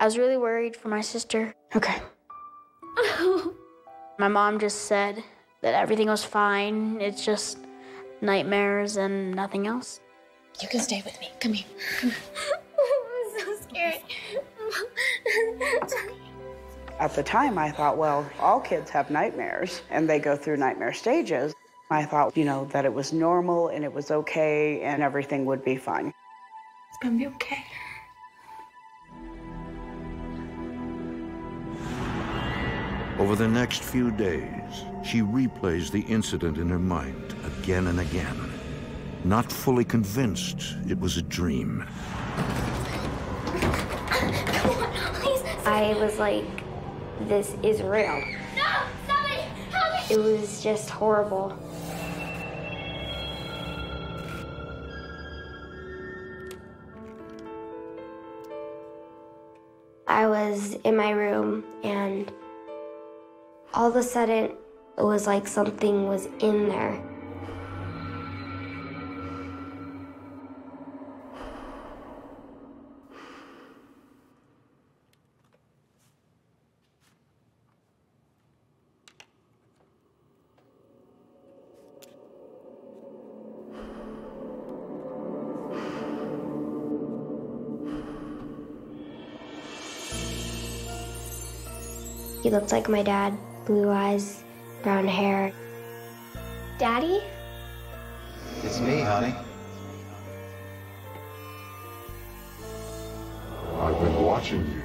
I was really worried for my sister. Okay. My mom just said that everything was fine. It's just nightmares and nothing else. You can stay with me. Come here. I'm so scared. At the time, I thought, well, all kids have nightmares and they go through nightmare stages. I thought, you know, that it was normal and it was okay and everything would be fine. It's gonna be okay. Over the next few days, she replays the incident in her mind again and again, not fully convinced it was a dream. I was like, this is real. No! Somebody! Help me! It was just horrible. I was in my room and all of a sudden it was like something was in there. He looked like my dad blue eyes, brown hair. Daddy? It's me, honey. I've been watching you.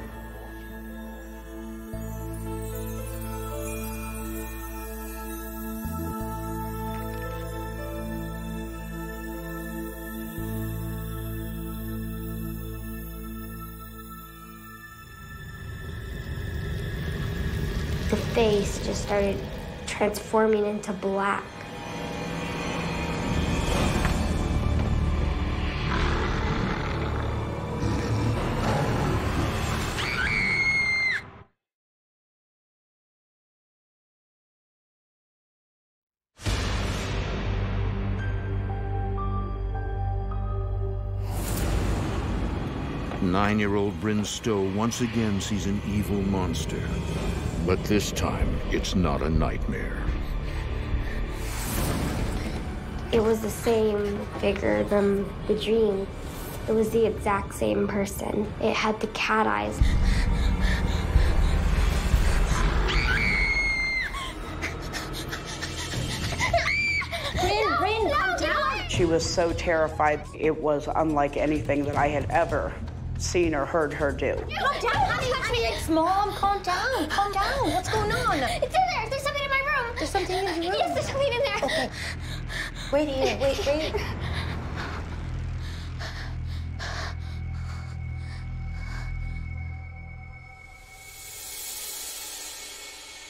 Started transforming into black. Nine-year-old Bryn Stowe once again sees an evil monster. But this time, it's not a nightmare. It was the same figure than the dream. It was the exact same person. It had the cat eyes. Bryn, Bryn, down. She was so terrified. It was unlike anything that I had ever seen or heard her do. Calm down, honey, honey. It's mom. Calm down. Calm down. What's going on? It's in there. There's something in my room. There's something in your room. Yes, there's something in there. Okay. Wait here. Wait, wait.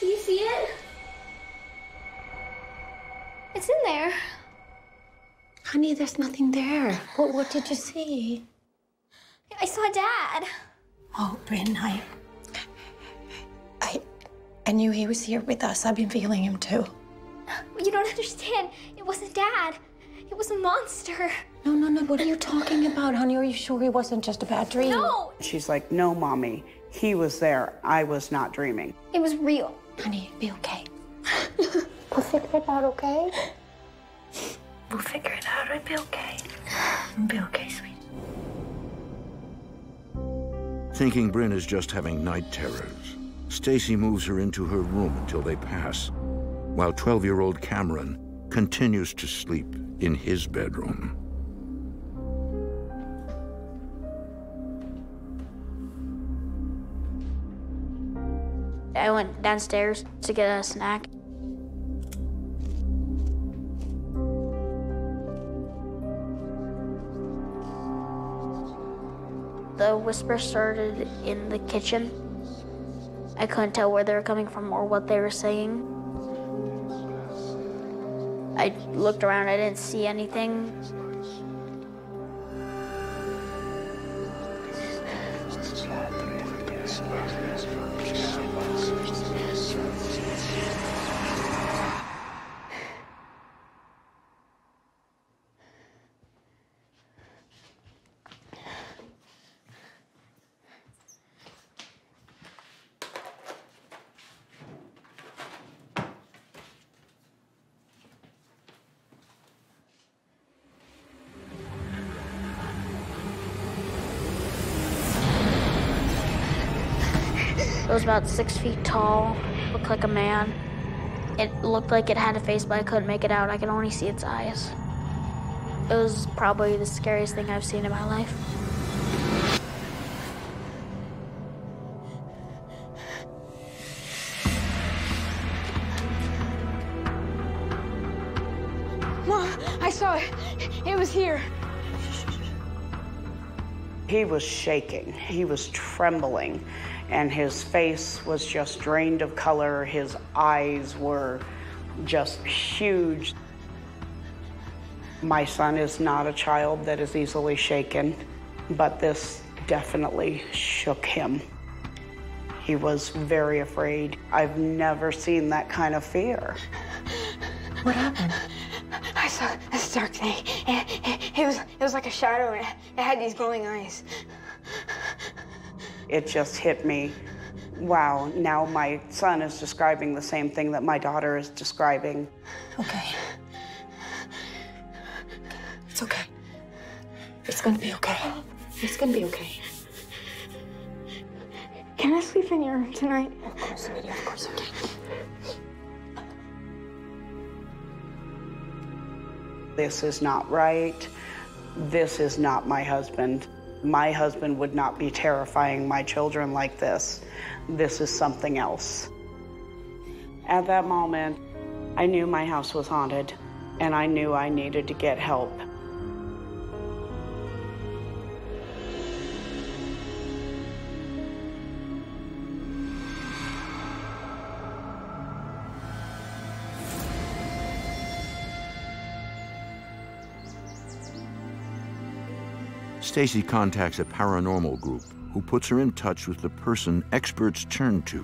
Do you see it? It's in there. Honey, there's nothing there. What, what did you see? I saw Dad. Oh, Bryn, I, I, I knew he was here with us. I've been feeling him too. You don't understand. It wasn't Dad. It was a monster. No, no, no. What are you talking about, honey? Are you sure he wasn't just a bad dream? No, She's like, no, mommy, he was there. I was not dreaming. it was real. Honey, be okay. We'll figure it out, okay? We'll figure it out. It'll be okay. It'll be okay, sweet. Thinking Bryn is just having night terrors, Stacy moves her into her room until they pass, while 12-year-old Cameron continues to sleep in his bedroom. I went downstairs to get a snack. The whisper started in the kitchen. I couldn't tell where they were coming from or what they were saying. I looked around, I didn't see anything. About six feet tall, looked like a man. It looked like it had a face, but I couldn't make it out. I could only see its eyes. It was probably the scariest thing I've seen in my life. Mom, I saw it. It was here. He was shaking, he was trembling, and his face was just drained of color. His eyes were just huge. My son is not a child that is easily shaken, but this definitely shook him. He was very afraid. I've never seen that kind of fear. What happened? I saw this dark thing. It, it, it was it was like a shadow and it, it had these glowing eyes. It just hit me. Wow, now my son is describing the same thing that my daughter is describing. Okay. It's okay. It's gonna be okay. It's gonna be okay. Can I sleep in your room tonight? Of course, Lydia, of course can. This is not right. This is not my husband. My husband would not be terrifying my children like this. This is something else. At that moment, I knew my house was haunted, and I knew I needed to get help. Stacy contacts a paranormal group who puts her in touch with the person experts turn to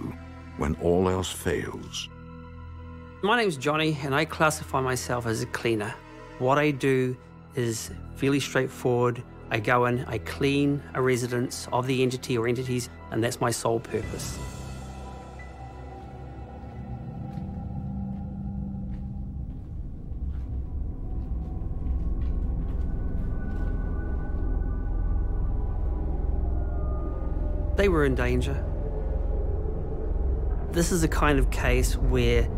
when all else fails. My name's Johnny, and I classify myself as a cleaner. What I do is fairly straightforward. I go in, I clean a residence of the entity or entities, and that's my sole purpose. Were in danger. This is a kind of case where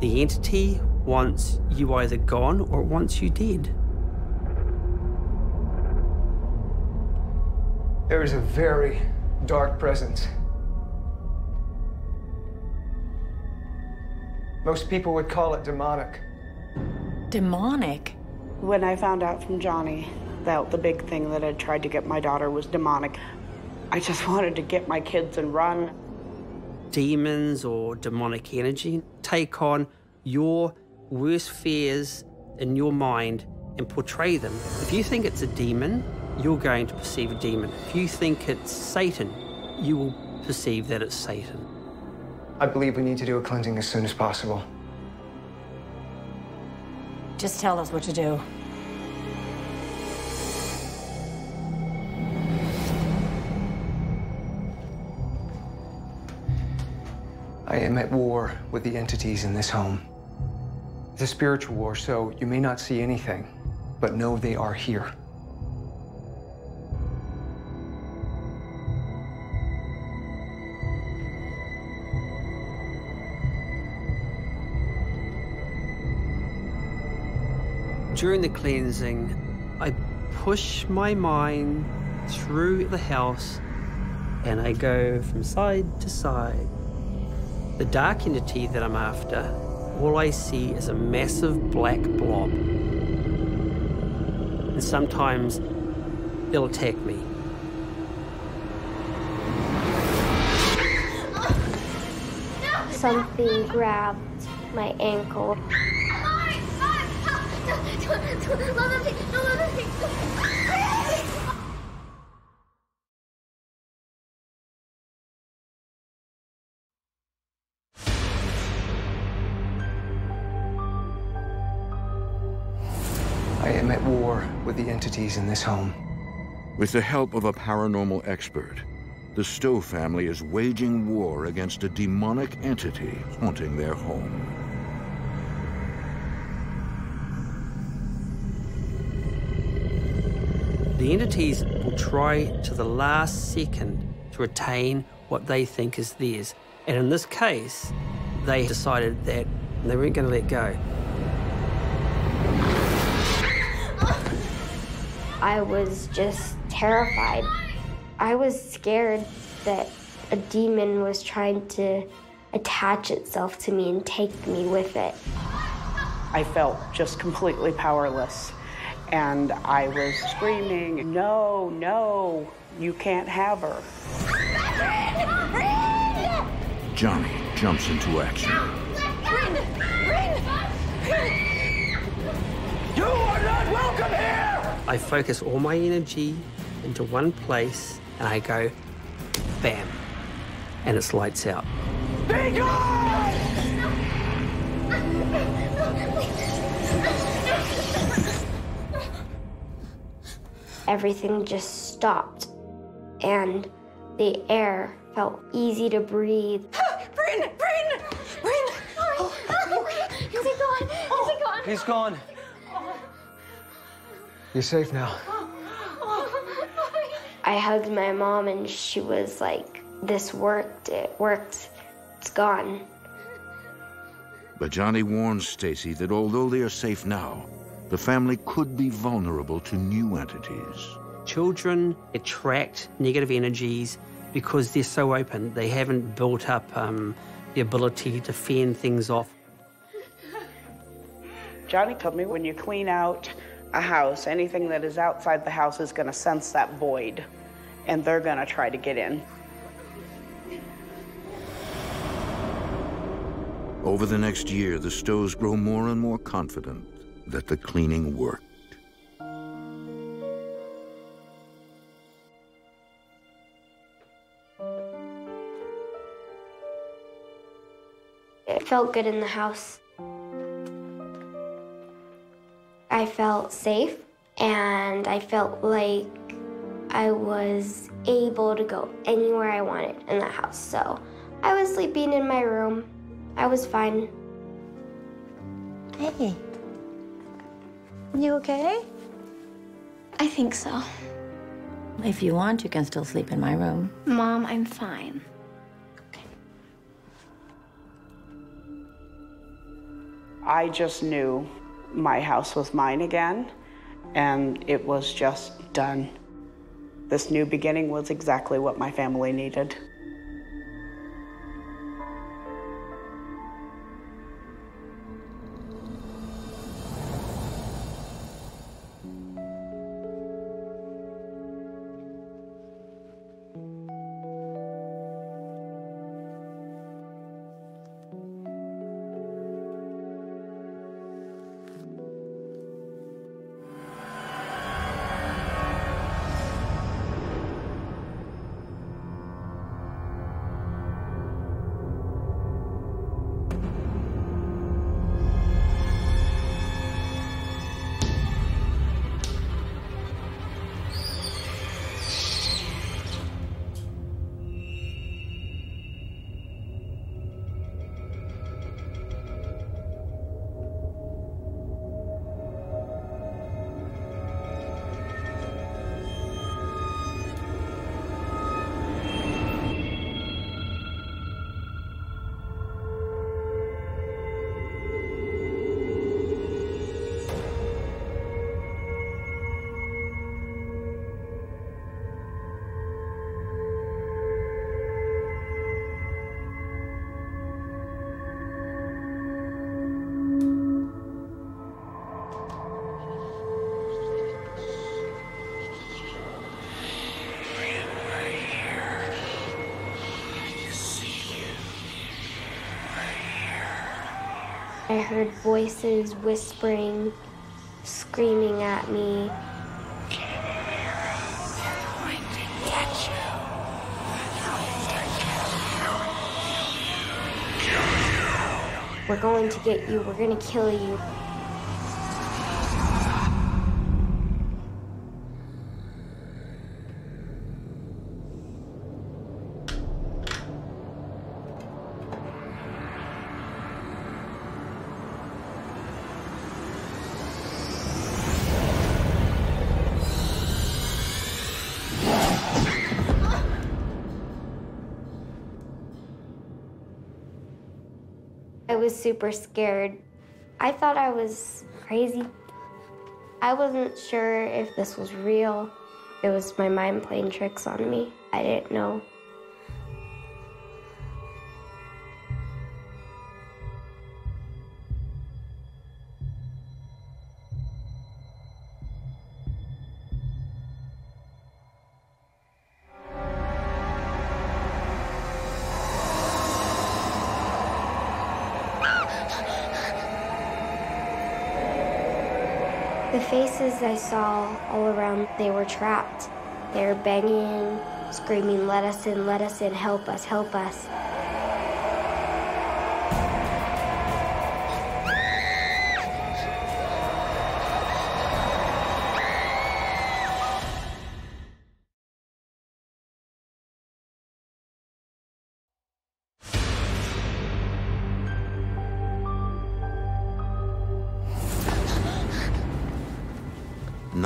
the entity wants you either gone or wants you dead. There is a very dark presence. Most people would call it demonic. Demonic? When I found out from Johnny that the big thing that had tried to get my daughter was demonic, I just wanted to get my kids and run. Demons or demonic energy take on your worst fears in your mind and portray them. If you think it's a demon, you're going to perceive a demon. If you think it's Satan, you will perceive that it's Satan. I believe we need to do a cleansing as soon as possible. Just tell us what to do. I am at war with the entities in this home. It's a spiritual war, so you may not see anything, but know they are here. During the cleansing, I push my mind through the house and I go from side to side. The dark entity that I'm after, all I see is a massive black blob. And sometimes it'll attack me. Something grabbed my ankle. Entities in this home. With the help of a paranormal expert, the Stowe family is waging war against a demonic entity haunting their home. The entities will try to the last second to retain what they think is theirs. And in this case, they decided that they weren't going to let go. I was just terrified. I was scared that a demon was trying to attach itself to me and take me with it. I felt just completely powerless. And I was screaming, No, no, you can't have her. Johnny jumps into action. You are not welcome here! I focus all my energy into one place and I go bam, and it's lights out. Be gone! Everything just stopped, and the air felt easy to breathe. Bryn! Bryn! Bryn! Oh. oh, Is he gone? Is he gone? He's gone. You're safe now. I hugged my mom, and she was like this worked. It worked. It's gone. But Johnny warns Stacy that although they are safe now, the family could be vulnerable to new entities. Children attract negative energies because they're so open. They haven't built up um, the ability to fend things off. Johnny told me when you clean out a house, anything that is outside the house is going to sense that void, and they're going to try to get in. Over the next year, the Stowes grow more and more confident that the cleaning worked. It felt good in the house. I felt safe and I felt like I was able to go anywhere I wanted in the house. So I was sleeping in my room. I was fine. Hey. You okay? I think so. If you want, you can still sleep in my room. Mom, I'm fine. Okay. I just knew my house was mine again, and it was just done. This new beginning was exactly what my family needed. Heard voices whispering, screaming at me. We're going to get you. We're going to kill you. Super scared. I thought I was crazy. I wasn't sure if this was real. It was my mind playing tricks on me. I didn't know. The faces I saw all around, they were trapped. They were banging, screaming, let us in, let us in, help us, help us.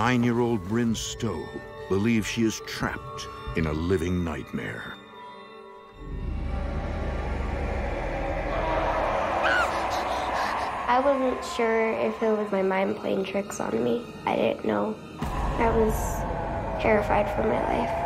nine-year-old Bryn Stowe believes she is trapped in a living nightmare. I wasn't sure if it was my mind playing tricks on me. I didn't know. I was terrified for my life.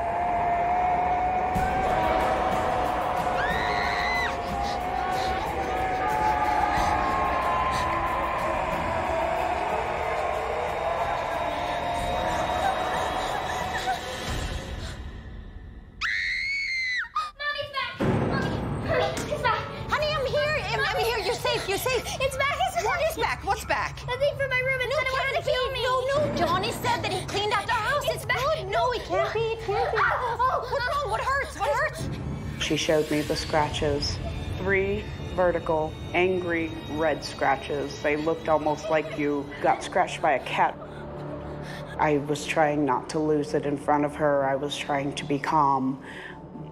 The scratches. Three vertical, angry red scratches. They looked almost like you got scratched by a cat. I was trying not to lose it in front of her. I was trying to be calm,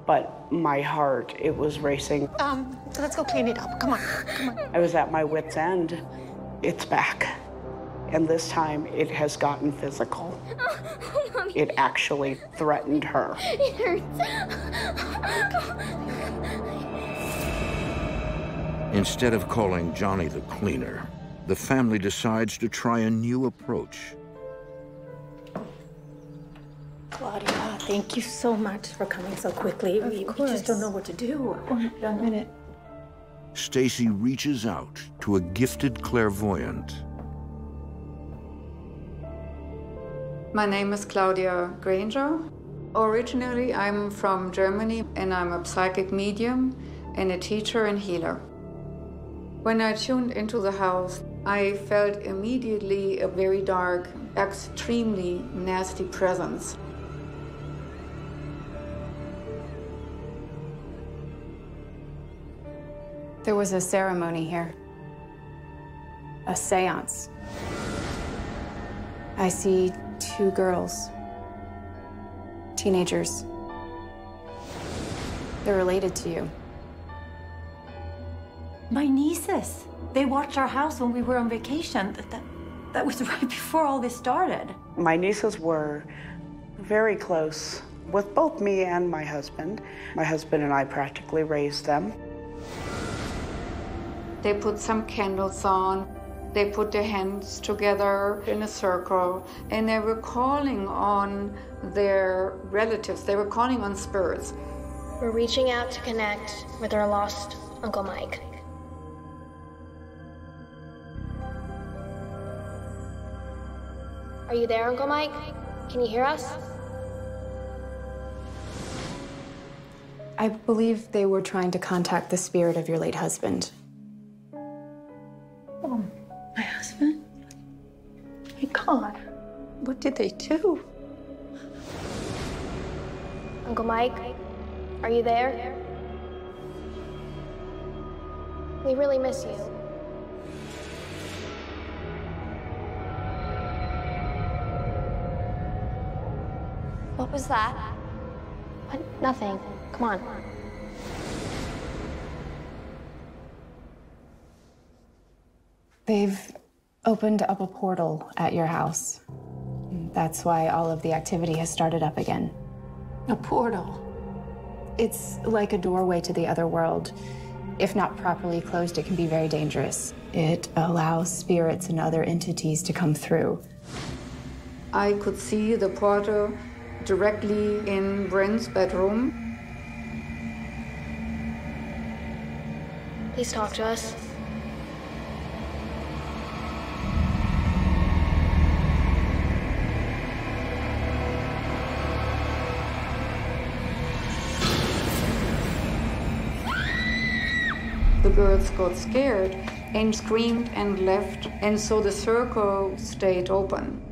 but my heart, it was racing. Um, let's go clean it up. Come on, come on. I was at my wit's end. It's back. And this time it has gotten physical. Mommy. It actually threatened her. It hurts. Instead of calling Johnny the cleaner, the family decides to try a new approach. Claudia, thank you so much for coming so quickly. Of we, we just don't know what to do. One minute. Stacy reaches out to a gifted clairvoyant. My name is Claudia Granger. Originally, I'm from Germany and I'm a psychic medium and a teacher and healer. When I tuned into the house, I felt immediately a very dark, extremely nasty presence. There was a ceremony here. A seance. I see two girls. Teenagers. They're related to you. My nieces. They watched our house when we were on vacation. That, that, that was right before all this started. My nieces were very close with both me and my husband. My husband and I practically raised them. They put some candles on. They put their hands together in a circle and they were calling on their relatives. They were calling on spirits. We're reaching out to connect with our lost Uncle Mike. Are you there, Uncle Mike? Can you hear us? I believe they were trying to contact the spirit of your late husband. Oh, my husband? My God, what did they do? Uncle Mike, are you there? We really miss you. What was that? What? Nothing. Come on. They've opened up a portal at your house. That's why all of the activity has started up again. A portal? It's like a doorway to the other world. If not properly closed, it can be very dangerous. It allows spirits and other entities to come through. I could see the portal directly in Bryn's bedroom. Please talk to us. The girls got scared and screamed and left, and so the circle stayed open.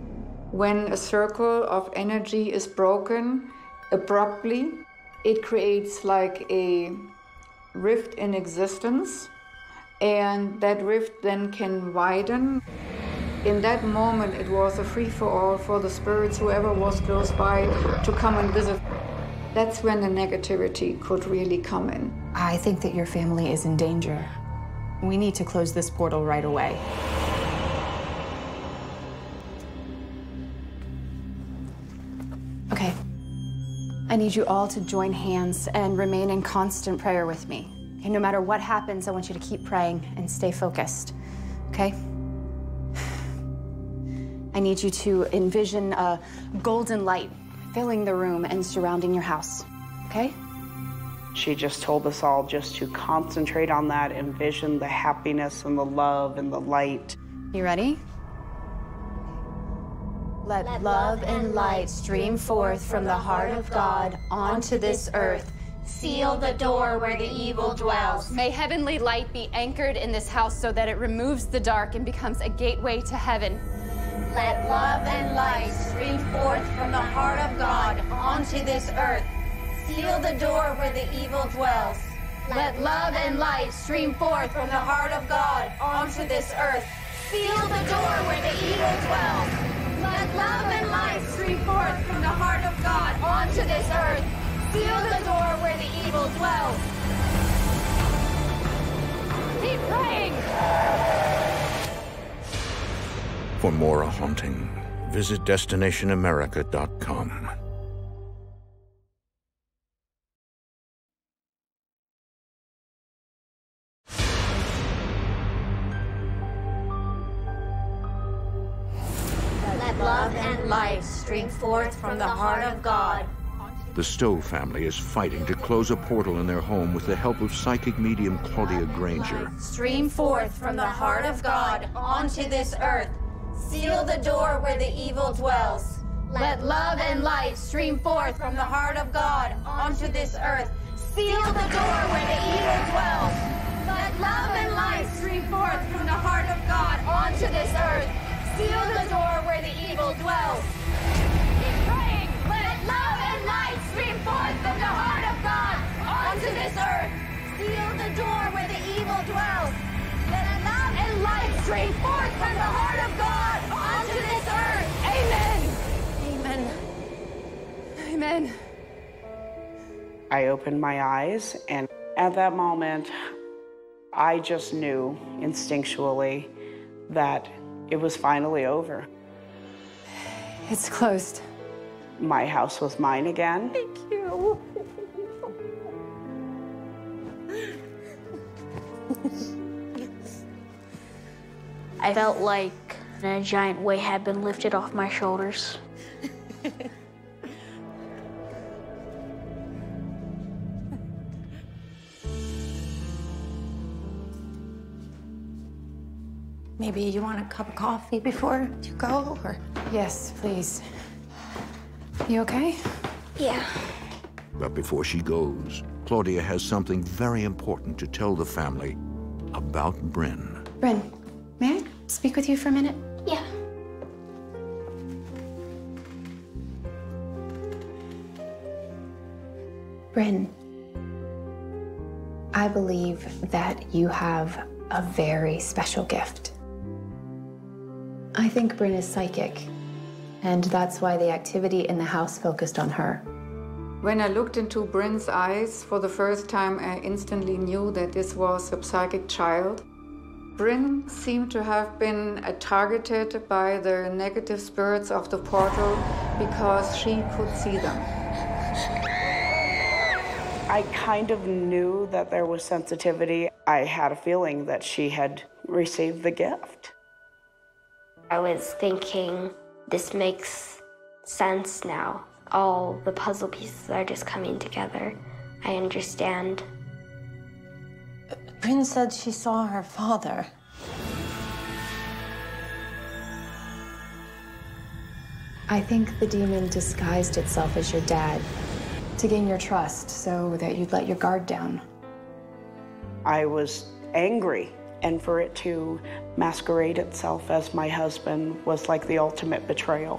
When a circle of energy is broken abruptly, it creates like a rift in existence, and that rift then can widen. In that moment, it was a free for all for the spirits, whoever was close by, to come and visit. That's when the negativity could really come in. I think that your family is in danger. We need to close this portal right away. I need you all to join hands and remain in constant prayer with me. Okay, no matter what happens, I want you to keep praying and stay focused. okay? I need you to envision a golden light filling the room and surrounding your house, okay? She just told us all just to concentrate on that, envision the happiness and the love and the light. You ready? Let love and light stream forth from the heart of God onto this earth. Seal the door where the evil dwells. May heavenly light be anchored in this house so that it removes the dark and becomes a gateway to heaven. Let love and light stream forth from the heart of God onto this earth. Seal the door where the evil dwells. Let love and light stream forth from the heart of God onto this earth. Seal the door where the evil dwells. Let love and light stream forth from the heart of God onto this earth. Seal the door where the evil dwells. Keep praying! For more A Haunting, visit DestinationAmerica.com. Love and light stream forth from the heart of God. The Stowe family is fighting to close a portal in their home with the help of psychic medium Claudia Granger. Stream forth from the heart of God onto this earth. Seal the door where the evil dwells. Let love and light stream forth from the heart of God onto this earth. Seal the door where the evil dwells. Let love and light stream forth from the heart of God onto this earth. Seal the door where the evil dwells. Keep praying. Let love and light stream forth from the heart of God onto this earth. Seal the door where the evil dwells. Let love and light stream forth from the heart of God onto this earth. Amen. Amen. Amen. I opened my eyes, and at that moment, I just knew instinctually that it was finally over. It's closed. My house was mine again. Thank you. I felt like a giant weight had been lifted off my shoulders. Maybe you want a cup of coffee before you go, or Yes, please. You okay? Yeah. But before she goes, Claudia has something very important to tell the family about Bryn. Bryn, may I speak with you for a minute? Yeah. Bryn, I believe that you have a very special gift. I think Bryn is psychic, and that's why the activity in the house focused on her. When I looked into Bryn's eyes for the first time, I instantly knew that this was a psychic child. Bryn seemed to have been uh, targeted by the negative spirits of the portal because she could see them. I kind of knew that there was sensitivity. I had a feeling that she had received the gift. I was thinking, this makes sense now. All the puzzle pieces are just coming together. I understand. Bryn said she saw her father. I think the demon disguised itself as your dad to gain your trust so that you'd let your guard down. I was angry, and for it to masquerade itself as my husband was like the ultimate betrayal.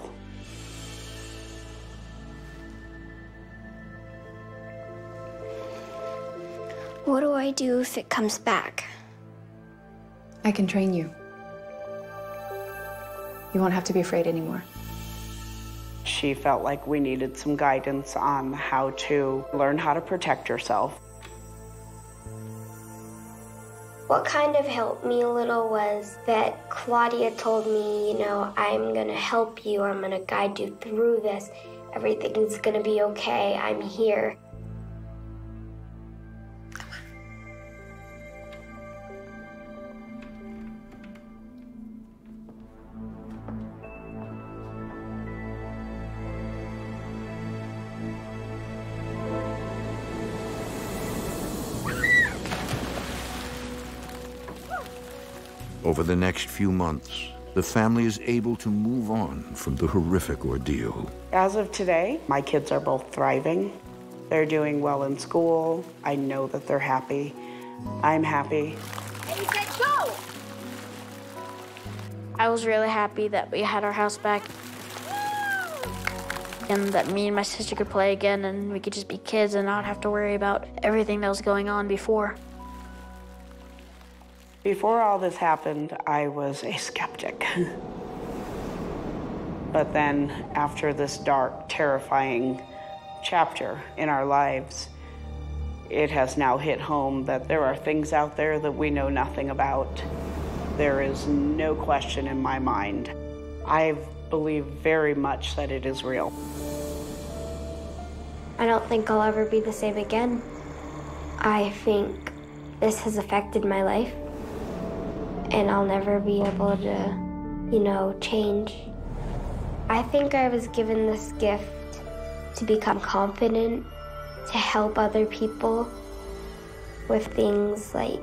What do I do if it comes back? I can train you. You won't have to be afraid anymore. She felt like we needed some guidance on how to learn how to protect yourself. What kind of helped me a little was that Claudia told me, you know, I'm gonna help you, I'm gonna guide you through this. Everything's gonna be okay, I'm here. Over the next few months, the family is able to move on from the horrific ordeal. As of today, my kids are both thriving. They're doing well in school. I know that they're happy. I'm happy. And He said go! I was really happy that we had our house back and that me and my sister could play again and we could just be kids and not have to worry about everything that was going on before. Before all this happened, I was a skeptic. but then, after this dark, terrifying chapter in our lives, it has now hit home that there are things out there that we know nothing about. There is no question in my mind. I believe very much that it is real. I don't think I'll ever be the same again. I think this has affected my life, and I'll never be able to, you know, change. I think I was given this gift to become confident, to help other people with things like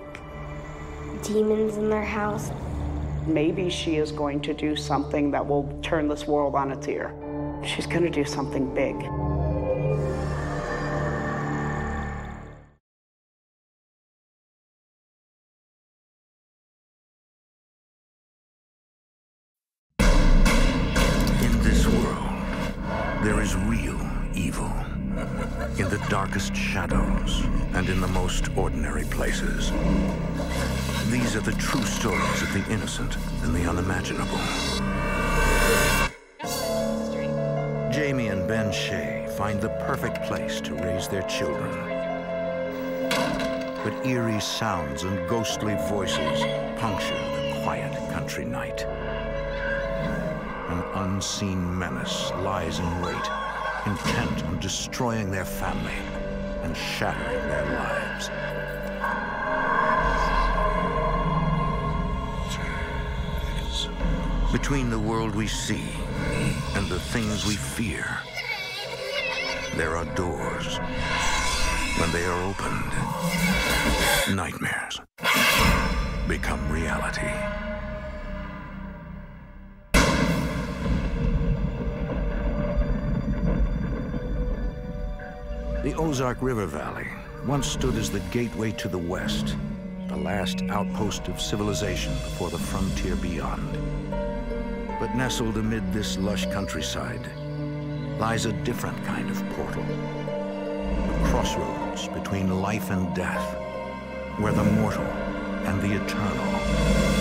demons in their house. Maybe she is going to do something that will turn this world on its ear. She's going to do something big. Children. But eerie sounds and ghostly voices puncture the quiet country night. An unseen menace lies in wait, intent on destroying their family and shattering their lives. Between the world we see and the things we fear, there are doors. When they are opened, nightmares become reality. The Ozark River Valley once stood as the gateway to the west, the last outpost of civilization before the frontier beyond. But nestled amid this lush countryside lies a different kind of portal. A crossroads between life and death, where the mortal and the eternal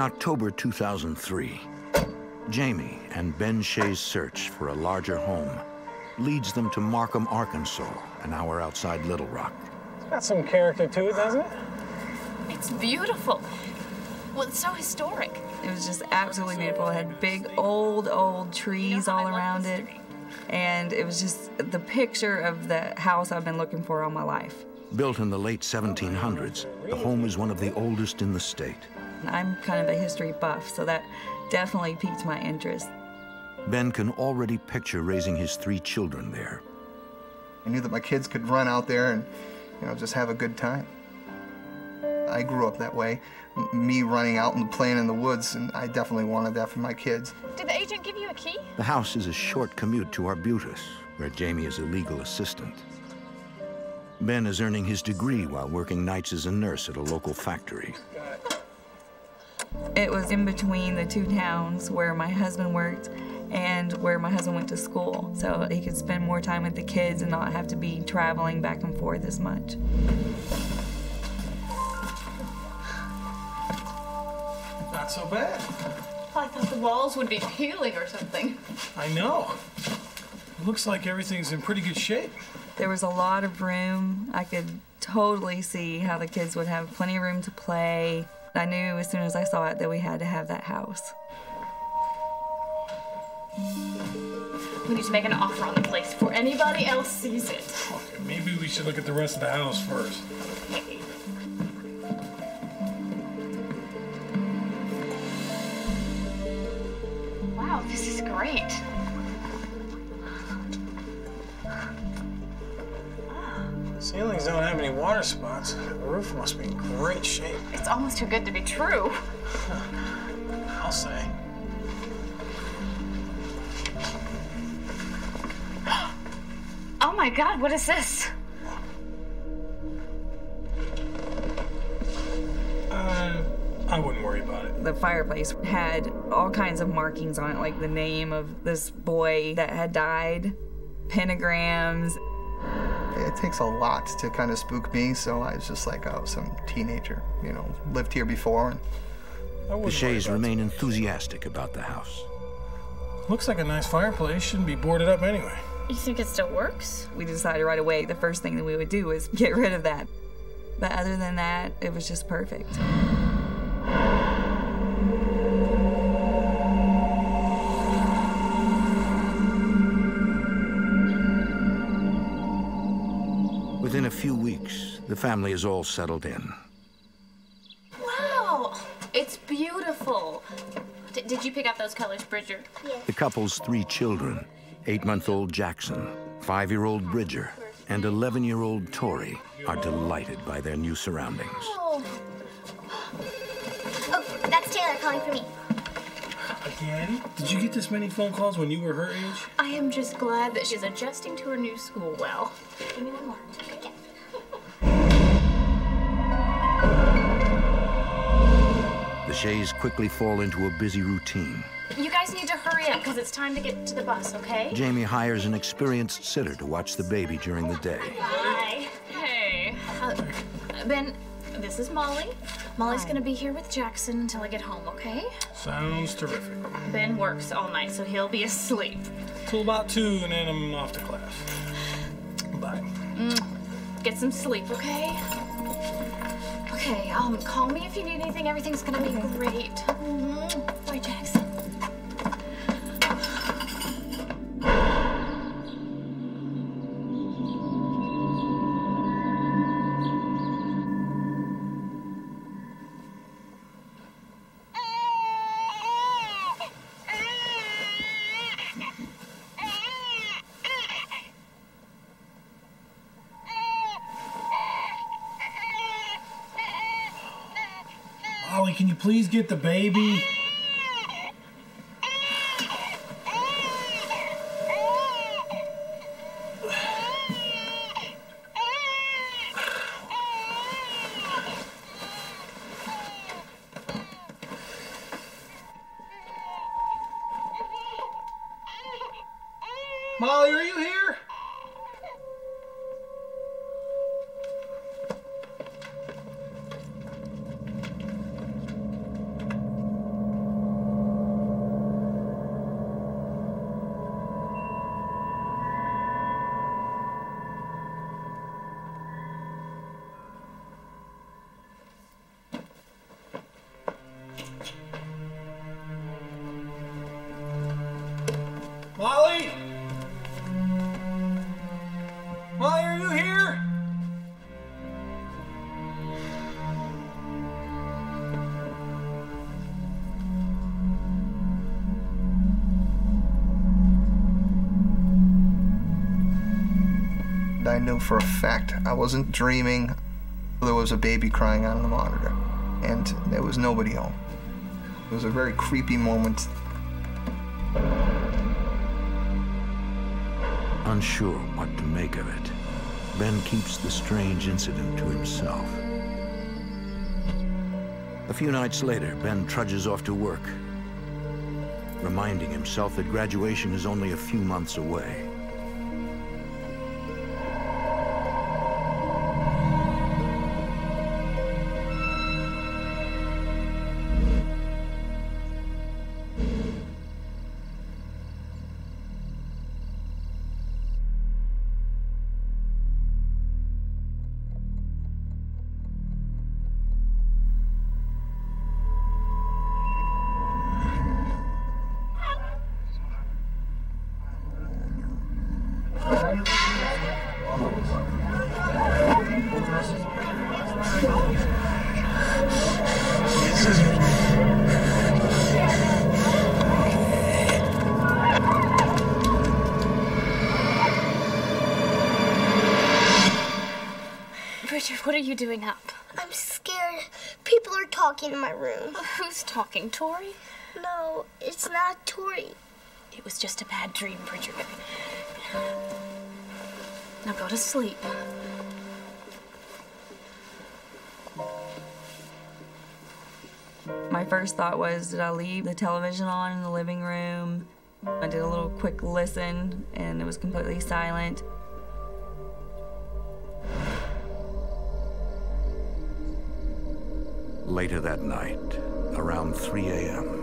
In October 2003, Jamie and Ben Shea's search for a larger home leads them to Markham, Arkansas, an hour outside Little Rock. It's got some character to it, doesn't it? It's beautiful. Well, it's so historic. It was just absolutely beautiful. It had big, old, old trees all around it. And it was just the picture of the house I've been looking for all my life. Built in the late 1700s, the home is one of the oldest in the state. I'm kind of a history buff, so that definitely piqued my interest. Ben can already picture raising his three children there. I knew that my kids could run out there and, you know, just have a good time. I grew up that way, m- me running out and playing in the woods, and I definitely wanted that for my kids. Did the agent give you a key? The house is a short commute to Arbutus, where Jamie is a legal assistant. Ben is earning his degree while working nights as a nurse at a local factory. It was in between the two towns where my husband worked and where my husband went to school, so he could spend more time with the kids and not have to be traveling back and forth as much. Not so bad. I thought the walls would be peeling or something. I know. It looks like everything's in pretty good shape. There was a lot of room. I could totally see how the kids would have plenty of room to play. I knew as soon as I saw it that we had to have that house. We need to make an offer on the place before anybody else sees it. Okay, maybe we should look at the rest of the house first. Wow, this is great. Ceilings don't have any water spots. The roof must be in great shape. It's almost too good to be true. I'll say. Oh my god, what is this? Uh, I wouldn't worry about it. The fireplace had all kinds of markings on it, like the name of this boy that had died, pentagrams. It takes a lot to kind of spook me, so I was just like, oh, some teenager, you know, lived here before. And The Shays remain enthusiastic about the house. Looks like a nice fireplace. Shouldn't be boarded up anyway. You think it still works? We decided right away the first thing that we would do was get rid of that. But other than that, it was just perfect. Within a few weeks, the family is all settled in. Wow, it's beautiful. D- did you pick out those colors, Bridger? Yes. The couple's three children eight month old Jackson, five year old Bridger, and 11 year old Tori are delighted by their new surroundings. Oh. Oh, that's Taylor calling for me. Again? Did you get this many phone calls when you were her age? I am just glad that she's adjusting to her new school well. Give me one more. The Shays quickly fall into a busy routine. You guys need to hurry up because it's time to get to the bus, okay? Jamie hires an experienced sitter to watch the baby during the day. Hi. Hey. Uh, ben, this is Molly. Molly's gonna be here with Jackson until I get home, okay? Sounds terrific. Ben works all night, so he'll be asleep. Till about two, and then I'm off to class. Bye. Mm. Get some sleep, okay? Okay, um, call me if you need anything. Everything's gonna be great. Mhm. Bye, Jackson. Get the baby? For a fact I wasn't dreaming. There was a baby crying on the monitor, and there was nobody home. It was a very creepy moment. Unsure what to make of it, Ben keeps the strange incident to himself. A few nights later, Ben trudges off to work, reminding himself that graduation is only a few months away. Tori? No, it's not Tori. It was just a bad dream, Bridget. Now go to sleep. My first thought was, did I leave the television on in the living room? I did a little quick listen, and it was completely silent. Later that night, around 3 a.m.,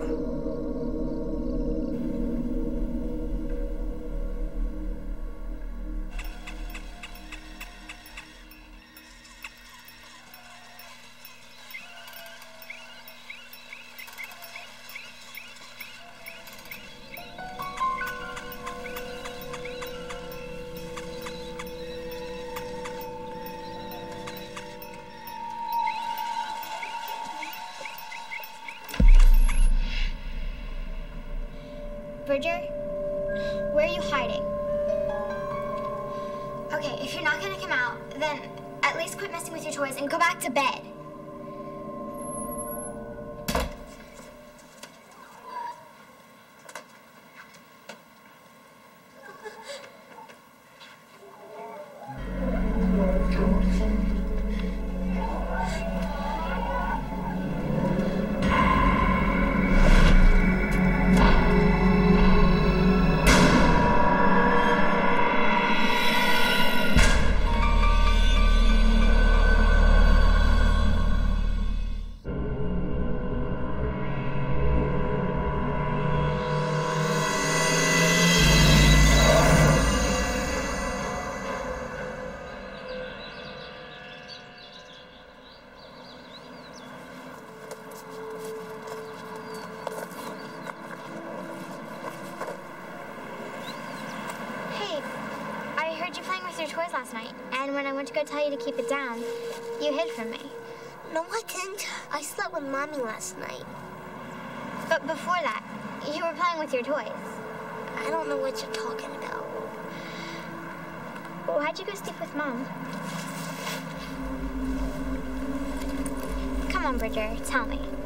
go tell you to keep it down, you hid from me. No, I didn't. I slept with Mommy last night. But before that, you were playing with your toys. I don't know what you're talking about. Why'd you go sleep with Mom? Come on, Bridger, tell me.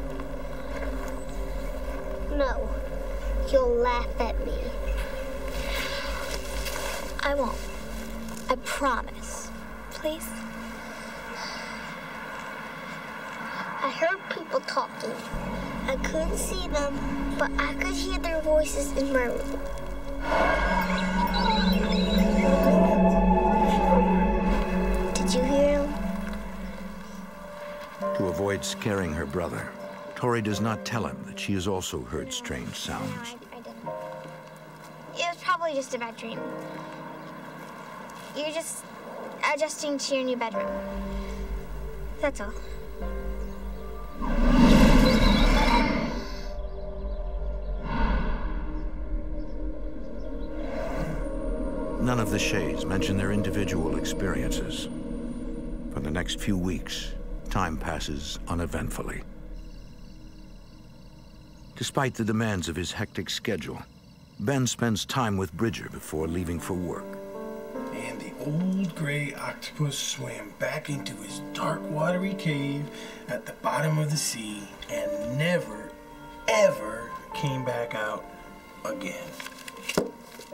Scaring her brother, Tori does not tell him that she has also heard strange sounds. No, I didn't. It was probably just a bad dream. You're just adjusting to your new bedroom. That's all. None of the Shays mention their individual experiences. For the next few weeks, time passes uneventfully. Despite the demands of his hectic schedule, Ben spends time with Bridger before leaving for work. And the old gray octopus swam back into his dark, watery cave at the bottom of the sea and never, ever came back out again.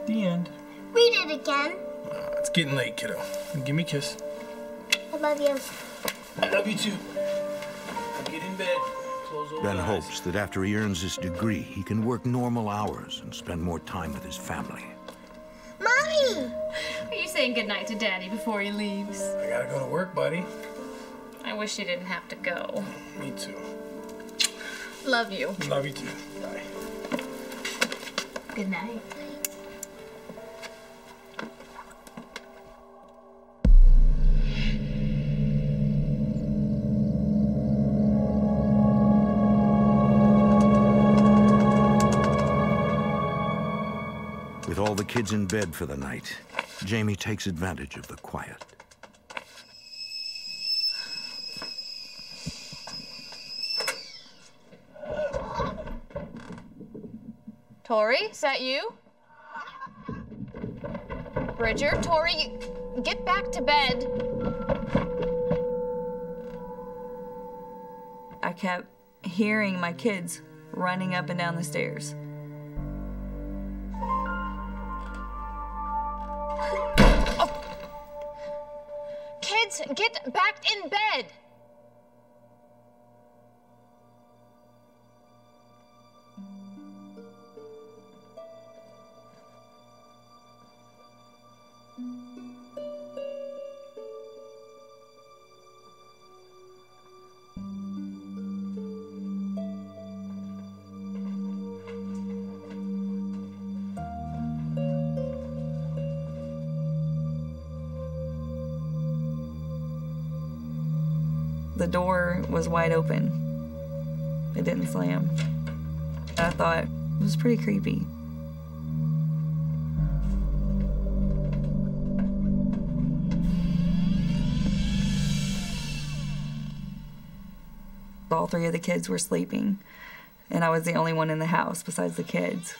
The end. Read it again. Uh, it's getting late, kiddo. Give me a kiss. I love you. I love you too. Get in bed. Close Ben eyes. hopes that after he earns his degree, he can work normal hours and spend more time with his family. Mommy! Are you saying goodnight to Daddy before he leaves? I gotta go to work, buddy. I wish you didn't have to go. Me too. Love you. Love you too. Bye. Good night. Kids in bed for the night, Jamie takes advantage of the quiet. Tori, is that you? Bridger, Tori, you get back to bed. I kept hearing my kids running up and down the stairs. Oh. Kids, get back in bed. Door was wide open. It didn't slam. I thought it was pretty creepy. All three of the kids were sleeping, and I was the only one in the house besides the kids.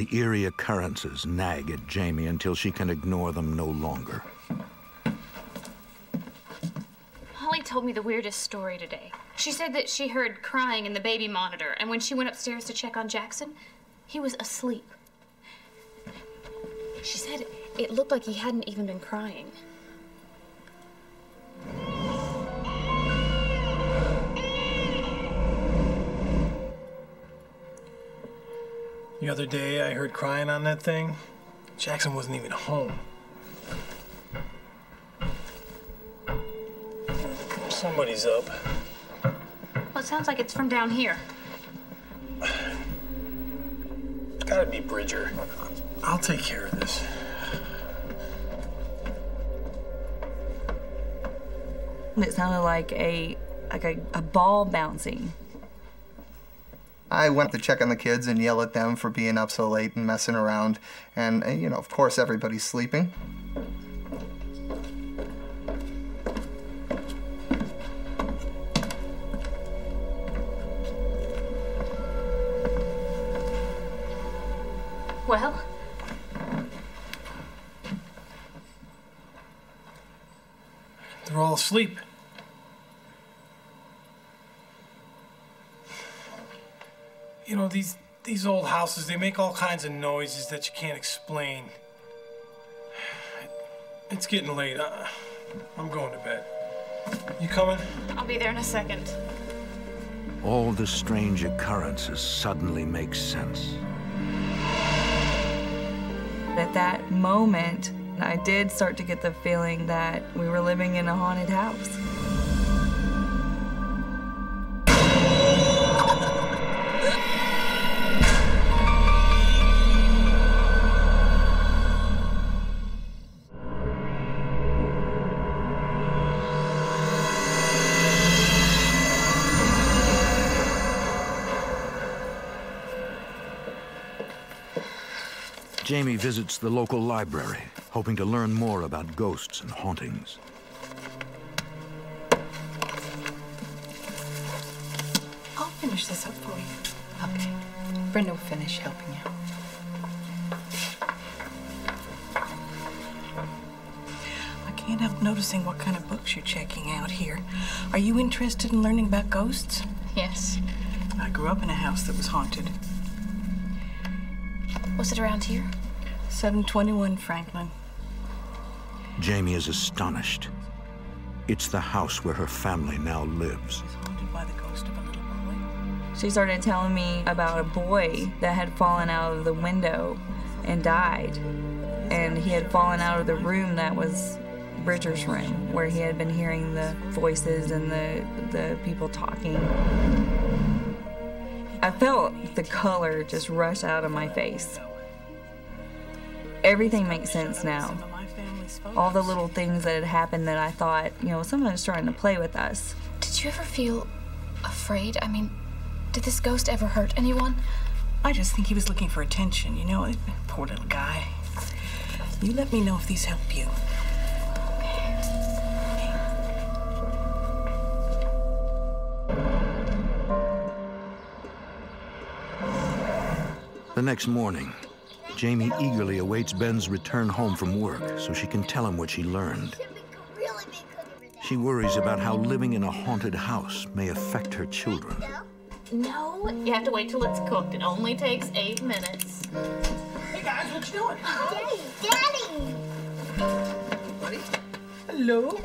The eerie occurrences nag at Jamie until she can ignore them no longer. Holly told me the weirdest story today. She said that she heard crying in the baby monitor, and when she went upstairs to check on Jackson, he was asleep. She said it looked like he hadn't even been crying. Other day, I heard crying on that thing. Jackson wasn't even home. Somebody's up. Well, it sounds like it's from down here. It's gotta be Bridger. I'll take care of this. It sounded like a like a, a ball bouncing. I went to check on the kids and yell at them for being up so late and messing around. And, uh, you know, of course, everybody's sleeping. Well, They're all asleep. You know, these these old houses, they make all kinds of noises that you can't explain. It's getting late. I, I'm going to bed. You coming? I'll be there in a second. All the strange occurrences suddenly make sense. At that moment, I did start to get the feeling that we were living in a haunted house. Visits the local library, hoping to learn more about ghosts and hauntings. I'll finish this up for you. Okay. Brenda will finish helping you. I can't help noticing what kind of books you're checking out here. Are you interested in learning about ghosts? Yes. I grew up in a house that was haunted. Was it around here? 721 Franklin. Jamie is astonished. It's the house where her family now lives. Haunted by the ghost of a little boy. She started telling me about a boy that had fallen out of the window and died. And he had fallen out of the room that was Bridger's room, where he had been hearing the voices and the, the people talking. I felt the color just rush out of my face. Everything makes sense now. All the little things that had happened that I thought, you know, someone's trying to play with us. Did you ever feel afraid? I mean, did this ghost ever hurt anyone? I just think he was looking for attention, you know? Poor little guy. You let me know if these help you. The next morning, Jamie eagerly awaits Ben's return home from work so she can tell him what she learned. She worries about how living in a haunted house may affect her children. No, you have to wait till it's cooked. It only takes eight minutes. Hey guys, what you doing? Daddy, Daddy. Buddy. Hello.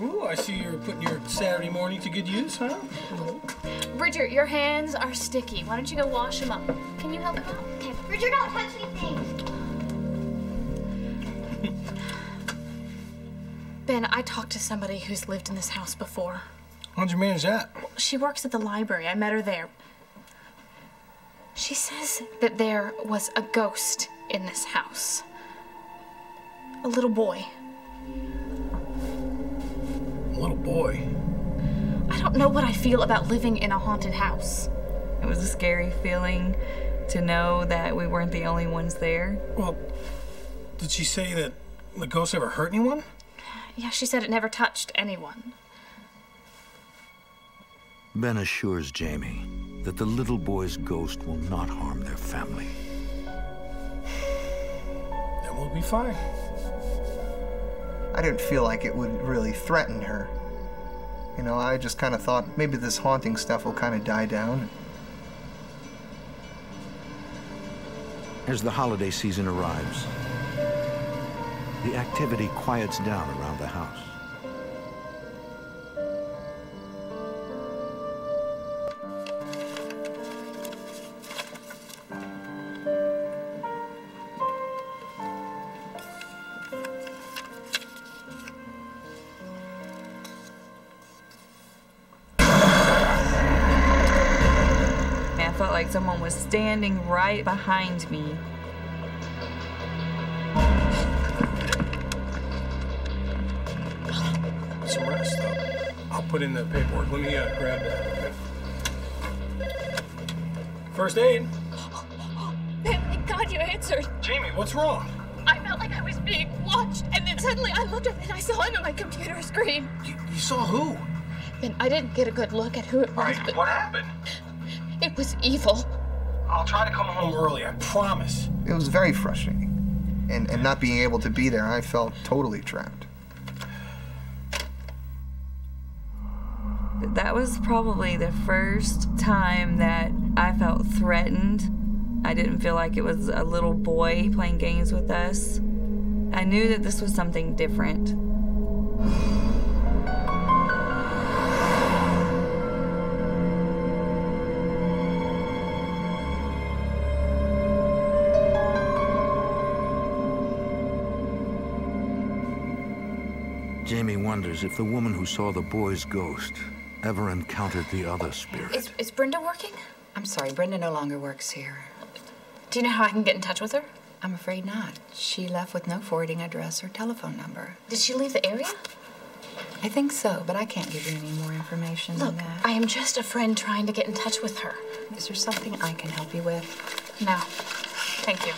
We're making cookies. Ooh, I see you're putting your Saturday morning to good use, huh? Mm-hmm. Bridger, your hands are sticky. Why don't you go wash them up? Can you help him out? Okay, Bridger, don't touch anything. Ben, I talked to somebody who's lived in this house before. How'd you manage that? She works at the library. I met her there. She says that there was a ghost in this house. A little boy. A little boy. I don't know what I feel about living in a haunted house. It was a scary feeling to know that we weren't the only ones there. Well, did she say that the ghost ever hurt anyone? Yeah, she said it never touched anyone. Ben assures Jamie that the little boy's ghost will not harm their family. Then we'll be fine. I didn't feel like it would really threaten her. You know, I just kind of thought maybe this haunting stuff will kind of die down. As the holiday season arrives, the activity quiets down around the house. Standing right behind me. Some rest, though. I'll put in the paperwork. Let me uh, grab that. First aid. Ben, thank God you answered. Jamie, what's wrong? I felt like I was being watched, and then suddenly I looked up and I saw him on my computer screen. You, you saw who? Ben, I didn't get a good look at who it was, but What happened? it was evil. I'll try to come home early, I promise. It was very frustrating. And, and not being able to be there, I felt totally trapped. That was probably the first time that I felt threatened. I didn't feel like it was a little boy playing games with us. I knew that this was something different. Wonders if the woman who saw the boy's ghost ever encountered the other spirit. Is, is Brenda working? I'm sorry, Brenda no longer works here. Do you know how I can get in touch with her? I'm afraid not. She left with no forwarding address or telephone number. Did she leave the area? I think so, but I can't give you any more information Look, than that. I am just a friend trying to get in touch with her. Is there something I can help you with? No. Thank you.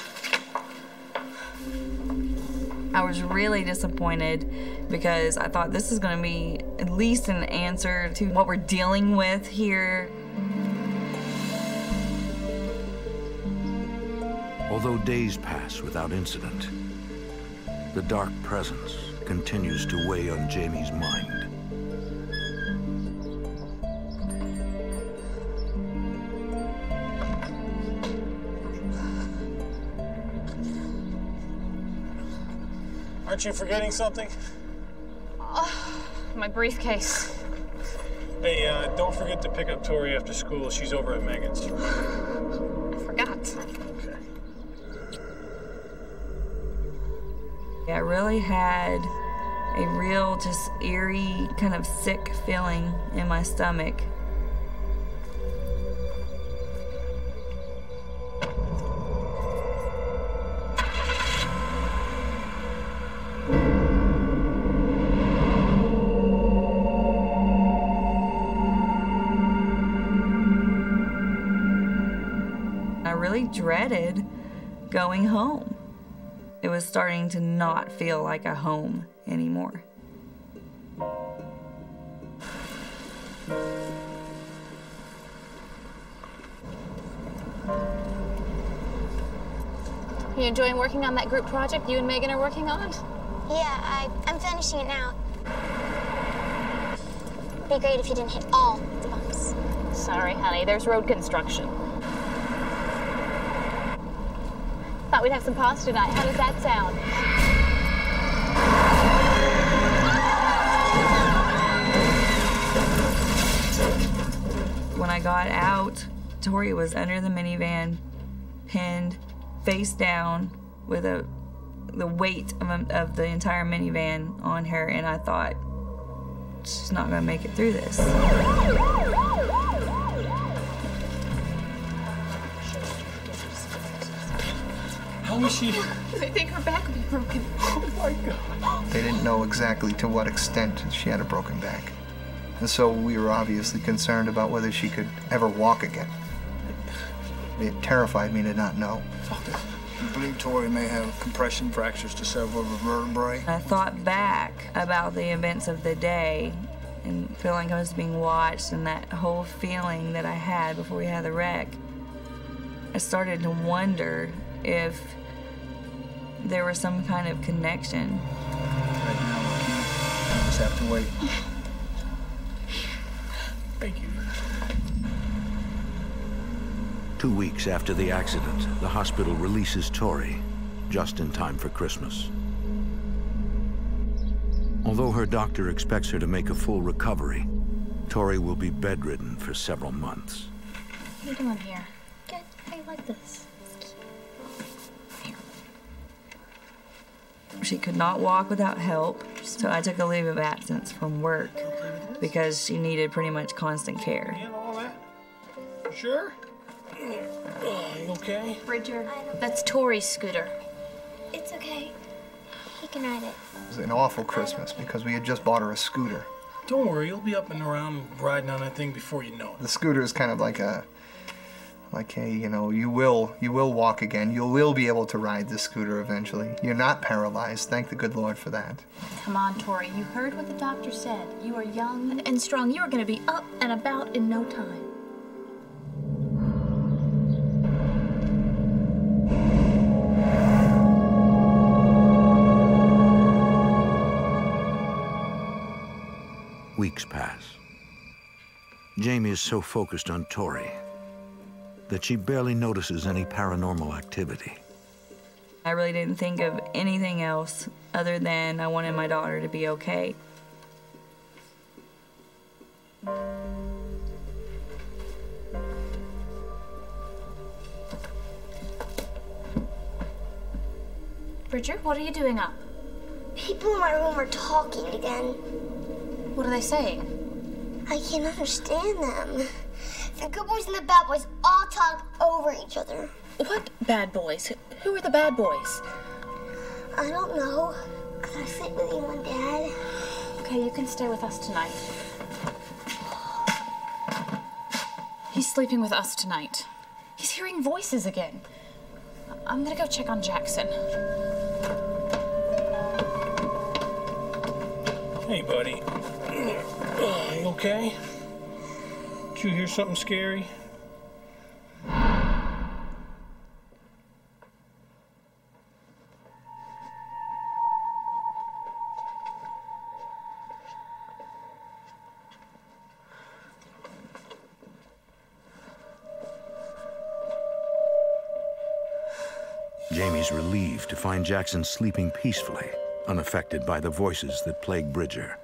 I was really disappointed because I thought this is going to be at least an answer to what we're dealing with here. Although days pass without incident, the dark presence continues to weigh on Jamie's mind. Aren't you forgetting something? Oh, my briefcase. Hey, uh, don't forget to pick up Tori after school. She's over at Megan's. I forgot. Okay. I really had a real, just eerie, kind of sick feeling in my stomach. Dreaded going home. It was starting to not feel like a home anymore. You enjoying working on that group project you and Megan are working on? Yeah, I, I'm finishing it now. Be great if you didn't hit all the bumps. Sorry, honey, there's road construction. Thought we'd have some pasta tonight. How does that sound? When I got out, Tori was under the minivan, pinned face down with a the weight of, of the entire minivan on her, and I thought she's not gonna make it through this. How is she? They think her back would be broken. Oh my god. They didn't know exactly to what extent she had a broken back. And so we were obviously concerned about whether she could ever walk again. It terrified me to not know. I believe Tori may have compression fractures to several of her vertebrae? I thought back about the events of the day and feeling like I was being watched and that whole feeling that I had before we had the wreck. I started to wonder if there was some kind of connection. Right now, I can't. Just have to wait. Thank you. Two weeks after the accident, the hospital releases Tori, just in time for Christmas. Although her doctor expects her to make a full recovery, Tori will be bedridden for several months. What are you doing here? Good. I like this. She could not walk without help, so I took a leave of absence from work because she needed pretty much constant care. And all that? You sure? Oh, you okay? Bridger, that's Tori's scooter. It's okay. He can ride it. It was an awful Christmas because we had just bought her a scooter. Don't worry, you'll be up and around riding on that thing before you know it. The scooter is kind of like a, like hey you know, you will, you will walk again. You will be able to ride the scooter eventually. You're not paralyzed. Thank the good Lord for that. Come on, Tori. You heard what the doctor said. You are young and strong. You are going to be up and about in no time. Weeks pass. Jamie is so focused on Tori that she barely notices any paranormal activity. I really didn't think of anything else other than I wanted my daughter to be okay. Bridger, what are you doing up? People in my room are talking again. What are they saying? I can't understand them. The good boys and the bad boys all talk over each other. What bad boys? Who are the bad boys? I don't know. Could I sleep with you and Dad? Okay, you can stay with us tonight. He's sleeping with us tonight. He's hearing voices again. I'm gonna go check on Jackson. Hey, buddy. You okay? Did you hear something scary? Jamie's relieved to find Jackson sleeping peacefully, unaffected by the voices that plague Bridger.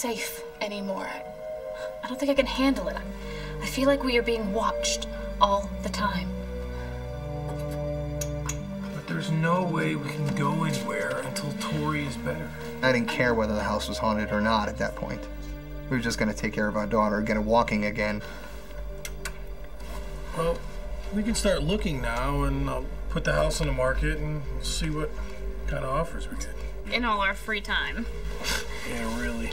Safe anymore. I, I don't think I can handle it. I, I feel like we are being watched all the time. But there's no way we can go anywhere until Tori is better. I didn't care whether the house was haunted or not at that point. We were just going to take care of our daughter, get her walking again. Well, we can start looking now and I'll put the house on the market and see what kind of offers we get. In all our free time. Yeah, really.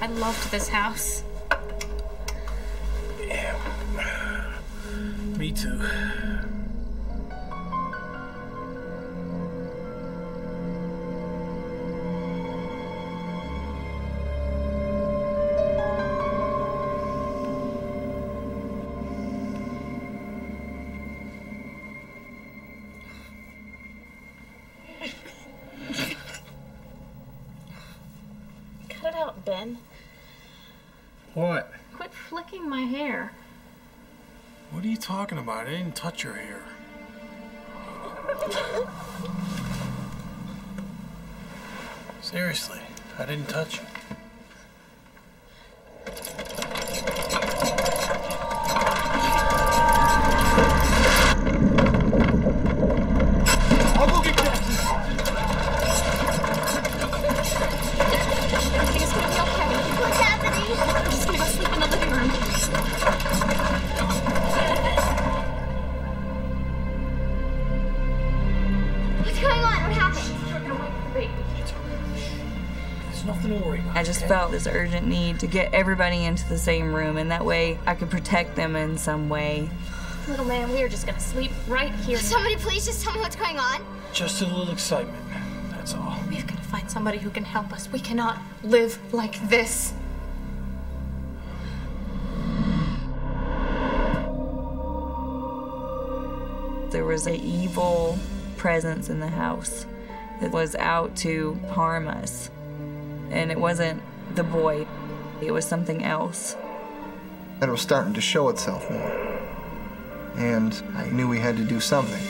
I loved this house. Yeah. Me too. I didn't touch your hair. Seriously, I didn't touch it. This urgent need to get everybody into the same room, and that way I could protect them in some way. Little man, we are just gonna sleep right here. Somebody please just tell me what's going on. Just a little excitement. That's all. We've got to find somebody who can help us. We cannot live like this. There was an evil presence in the house that was out to harm us. And it wasn't the boy, it was something else. And it was starting to show itself more. And I knew we had to do something.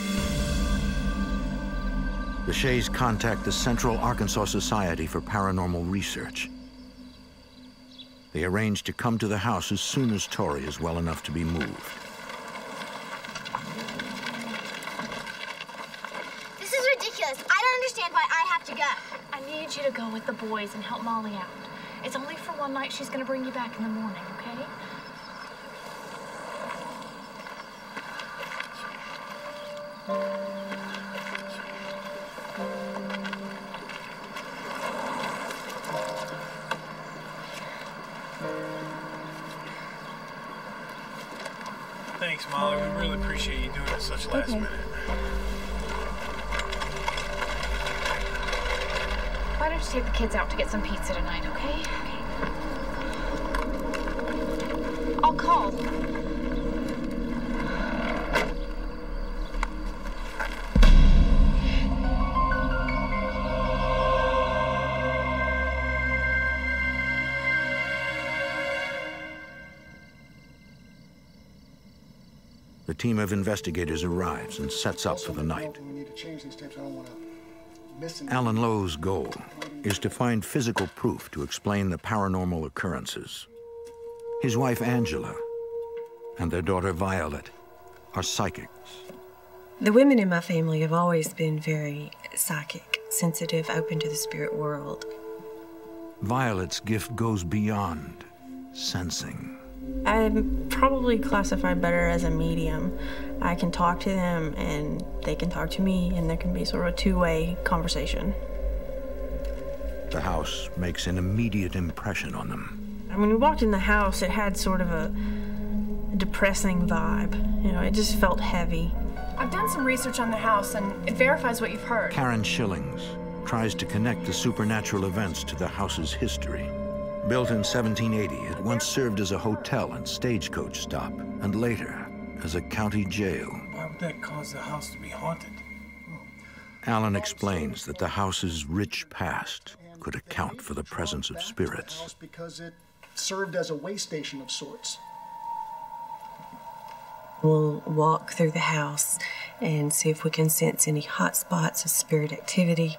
The Shays contact the Central Arkansas Society for Paranormal Research. They arrange to come to the house as soon as Tori is well enough to be moved. This is ridiculous. I don't understand why I have to go. I need you to go with the boys and help Molly out. It's only for one night. She's gonna bring you back in the morning, okay? Thanks, Molly. We really appreciate you doing it such last Okay. minute. Why don't you take the kids out to get some pizza tonight, okay? I'll call. The team of investigators arrives and sets up for the night. We need to change these tapes. I don't want to miss any. Alan Lowe's goal is to find physical proof to explain the paranormal occurrences. His wife Angela and their daughter Violet are psychics. The women in my family have always been very psychic, sensitive, open to the spirit world. Violet's gift goes beyond sensing. I'm probably classified better as a medium. I can talk to them and they can talk to me, and there can be sort of a two way conversation. The house makes an immediate impression on them. And when we walked in the house, it had sort of a depressing vibe. You know, it just felt heavy. I've done some research on the house and it verifies what you've heard. Karen Schillings tries to connect the supernatural events to the house's history. Built in 1780, it once served as a hotel and stagecoach stop, and later as a county jail. Why would that cause the house to be haunted? Alan explains that the house's rich past could account for the presence of spirits. Because it served as a way station of sorts. We'll walk through the house and see if we can sense any hot spots of spirit activity.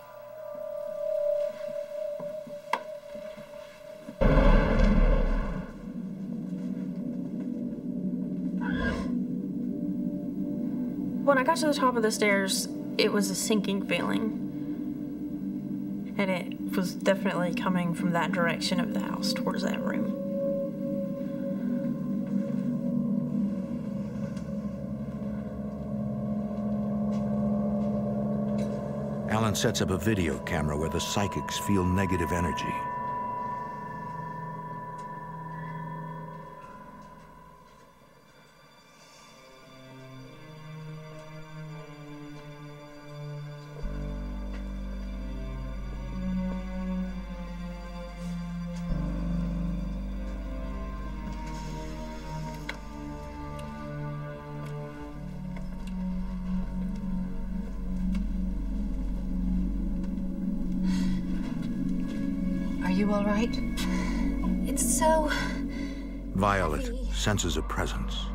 When I got to the top of the stairs, it was a sinking feeling. And it was definitely coming from that direction of the house towards that room. Alan sets up a video camera where the psychics feel negative energy. Senses a presence.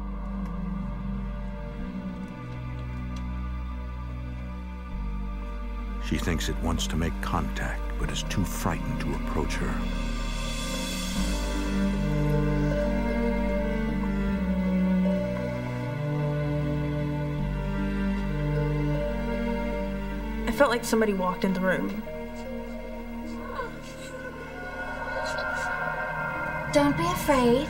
She thinks it wants to make contact, but is too frightened to approach her. I felt like somebody walked in the room. Don't be afraid.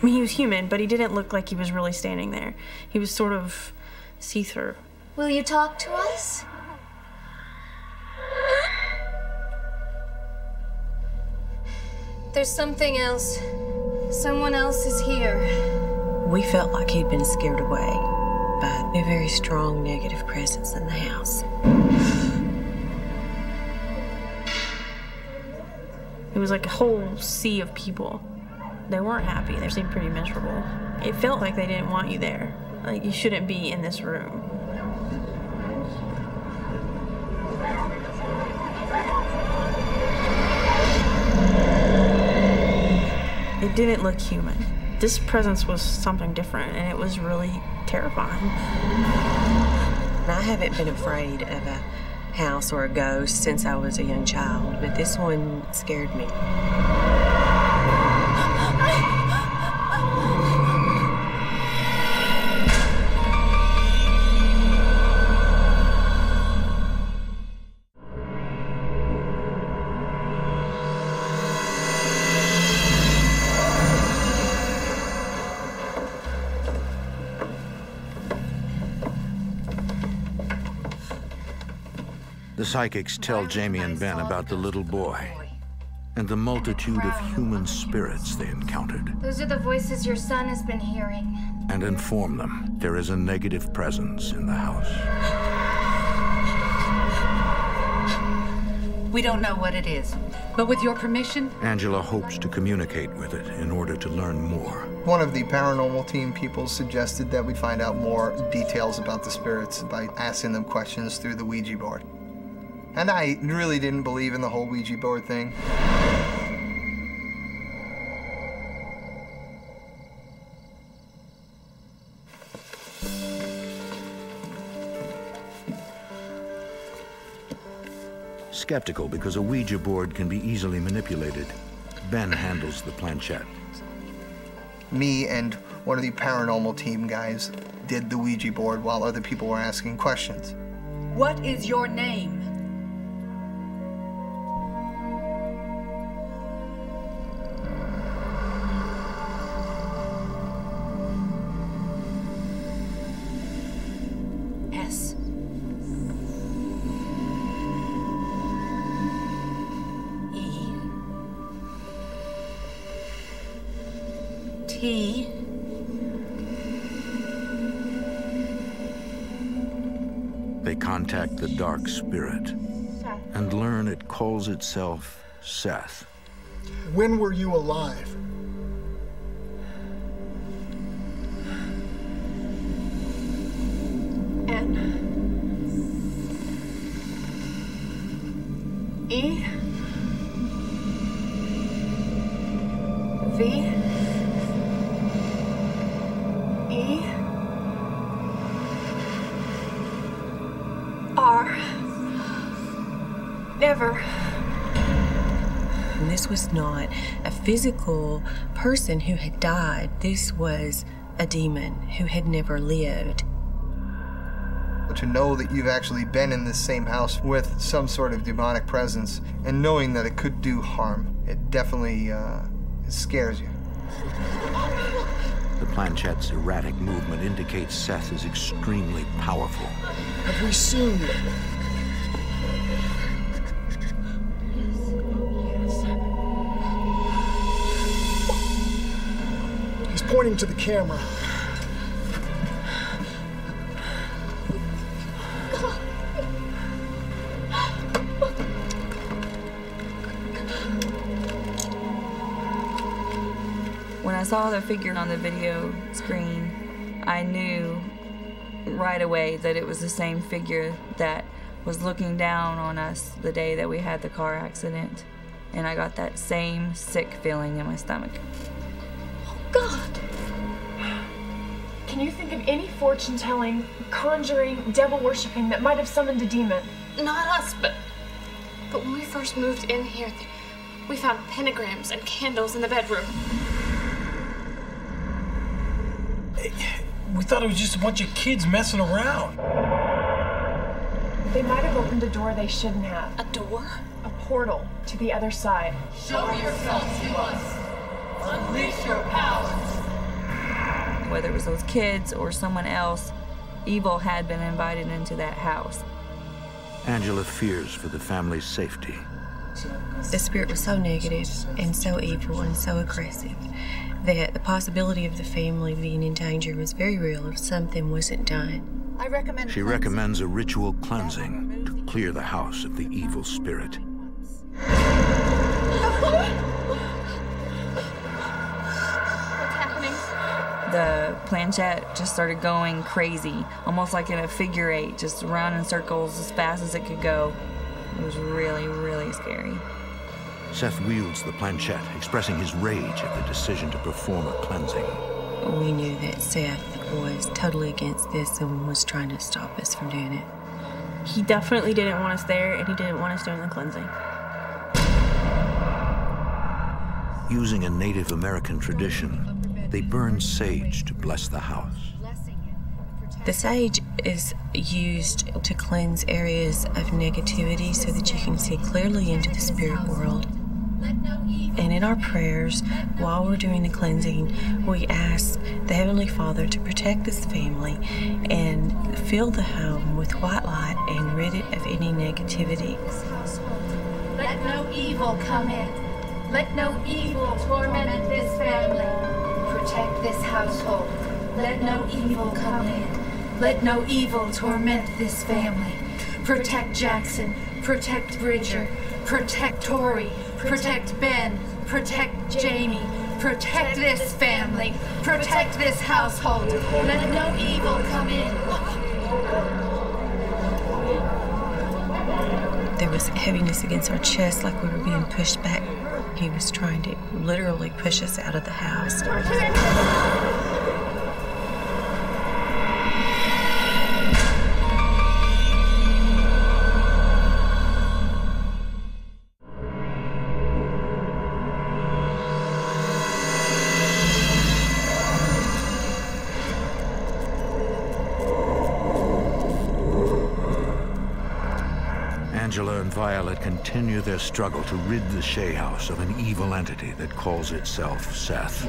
I mean, he was human, but he didn't look like he was really standing there. He was sort of see through. Will you talk to us? There's something else. Someone else is here. We felt like he'd been scared away by a very strong negative presence in the house. It was like a whole sea of people. They weren't happy. They seemed pretty miserable. It felt like they didn't want you there. Like you shouldn't be in this room. It didn't look human. This presence was something different, and it was really terrifying. I haven't been afraid of a house or a ghost since I was a young child, but this one scared me. Psychics tell Jamie and Ben about the little boy and the multitude of human spirits they encountered Those are the voices your son has been hearing. and inform them there is a negative presence in the house. We don't know what it is, but with your permission, Angela hopes to communicate with it in order to learn more. One of the paranormal team people suggested that we find out more details about the spirits by asking them questions through the Ouija board. And I really didn't believe in the whole Ouija board thing. Skeptical because a Ouija board can be easily manipulated, Ben handles the planchette. Me and one of the paranormal team guys did the Ouija board while other people were asking questions. what is your name? Calls itself Seth. When were you alive? Physical person who had died. This was a demon who had never lived. To know that you've actually been in the same house with some sort of demonic presence and knowing that it could do harm, it definitely uh, it scares you. The planchette's erratic movement indicates Seth is extremely powerful. Have we seen pointing to the camera. When I saw the figure on the video screen, I knew right away that it was the same figure that was looking down on us the day that we had the car accident. And I got that same sick feeling in my stomach. Oh, God! Can you think of any fortune telling, conjuring, devil worshipping that might have summoned a demon? Not us, but but when we first moved in here, th- we found pentagrams and candles in the bedroom. We thought it was just a bunch of kids messing around. They might have opened a door they shouldn't have. A door? A portal to the other side. Show yourself to us. Unleash your powers. Whether it was those kids or someone else, evil had been invited into that house. Angela fears for the family's safety. The spirit was so negative and so evil and so aggressive that the possibility of the family being in danger was very real if something wasn't done. I recommend. She recommends a ritual cleansing to clear the house of the evil spirit. The planchette just started going crazy, almost like in a figure eight, just around in circles as fast as it could go. It was really, really scary. Seth wields the planchette, expressing his rage at the decision to perform a cleansing. We knew that Seth was totally against this and was trying to stop us from doing it. He definitely didn't want us there, and he didn't want us doing the cleansing. Using a Native American tradition, they burn sage to bless the house. The sage is used to cleanse areas of negativity so that you can see clearly into the spirit world. And in our prayers, while we're doing the cleansing, we ask the Heavenly Father to protect this family and fill the home with white light and rid it of any negativity. Let no evil come in. Let no evil torment this family. Protect this household. Let no evil come in. Let no evil torment this family. Protect Jackson. Protect Bridger. Protect Tori. Protect Ben. Protect Jamie. Protect this family. Protect this household. Let no evil come in. There was heaviness against our chest like we were being pushed back. He was trying to literally push us out of the house. Continue their struggle to rid the Shea House of an evil entity that calls itself Seth.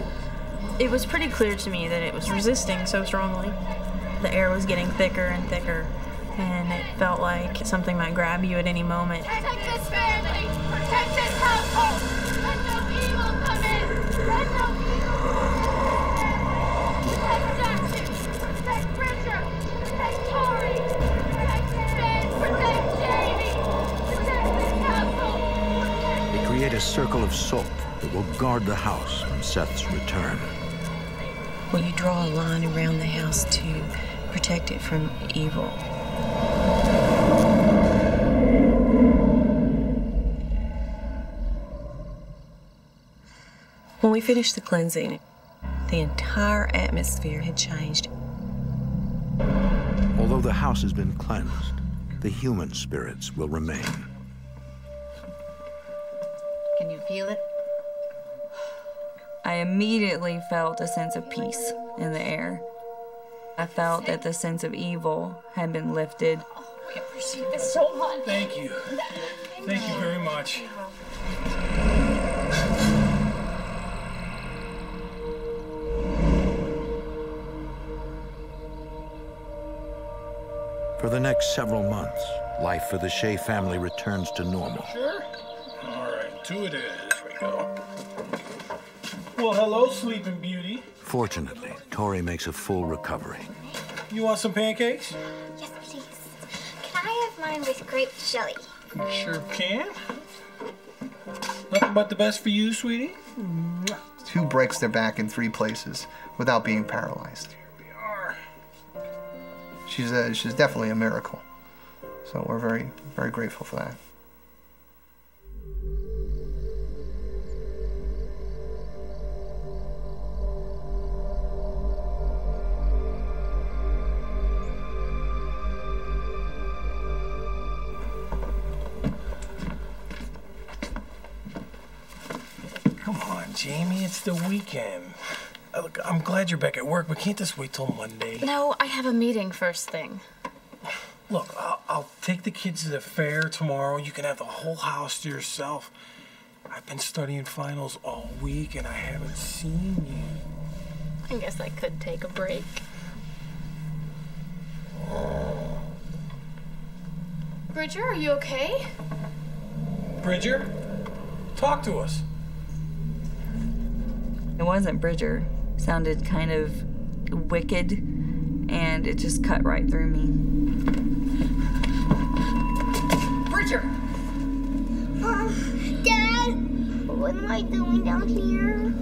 It was pretty clear to me that it was resisting so strongly. The air was getting thicker and thicker, and it felt like something might grab you at any moment. Circle of salt that will guard the house from Seth's return. Well, you draw a line around the house to protect it from evil. When we finished the cleansing, the entire atmosphere had changed. Although the house has been cleansed, the human spirits will remain. Can you feel it? I immediately felt a sense of peace in the air. I felt that the sense of evil had been lifted. We appreciate this so much. Thank you. Thank you very much. For the next several months, life for the Shea family returns to normal. Sure? All right, two it is. Here we go. Well, hello, Sleeping Beauty. Fortunately, Tori makes a full recovery. You want some pancakes? Yes, please. Can I have mine with grape jelly? You sure can. Nothing but the best for you, sweetie. Who breaks their back in three places without being paralyzed? Here we are. She's a, she's definitely a miracle. So we're very very grateful for that. It's the weekend. Uh, Look, I'm glad you're back at work, but can't this wait till Monday? No, I have a meeting first thing. Look, I'll, I'll take the kids to the fair tomorrow. You can have the whole house to yourself. I've been studying finals all week and I haven't seen you. I guess I could take a break. Bridger, are you okay? Bridger, talk to us. It wasn't Bridger. Sounded kind of wicked, and it just cut right through me. Bridger! Um, Dad, what am I doing down here?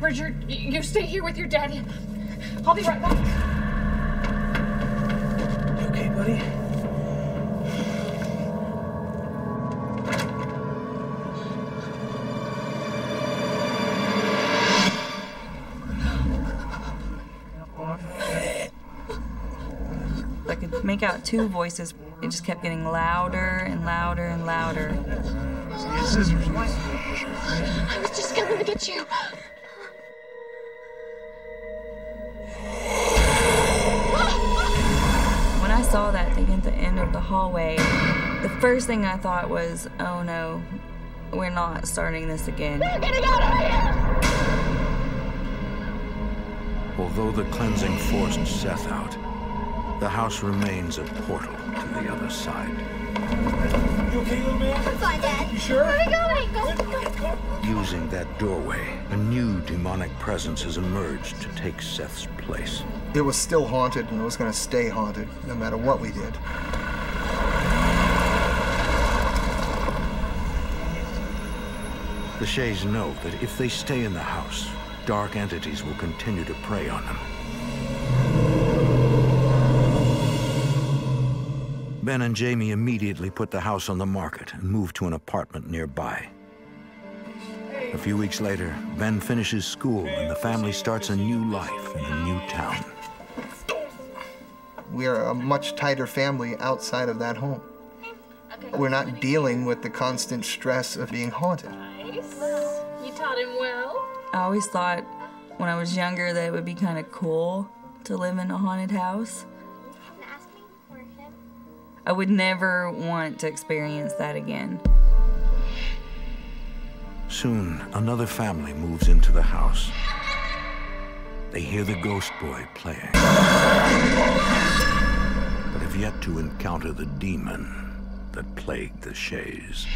Bridger, you stay here with your daddy. I'll be right back. You okay, buddy? Two voices. It just kept getting louder and louder and louder. I was just coming to get you. When I saw that thing at the end of the hallway, the first thing I thought was, oh no, we're not starting this again. We're getting out of here! Although the cleansing forced Seth out, the house remains a portal to the other side. You okay, little man? I'm fine, Dad. You sure? Where are we going? Go, go. Using that doorway, a new demonic presence has emerged to take Seth's place. It was still haunted and it was going to stay haunted no matter what we did. The Shays know that if they stay in the house, dark entities will continue to prey on them. Ben and Jamie immediately put the house on the market and moved to an apartment nearby. A few weeks later, Ben finishes school and the family starts a new life in a new town. We are a much tighter family outside of that home. We're not dealing with the constant stress of being haunted. Nice. You taught him well. I always thought when I was younger that it would be kind of cool to live in a haunted house. I would never want to experience that again. Soon, another family moves into the house. They hear the ghost boy playing, but have yet to encounter the demon that plagued the Shays.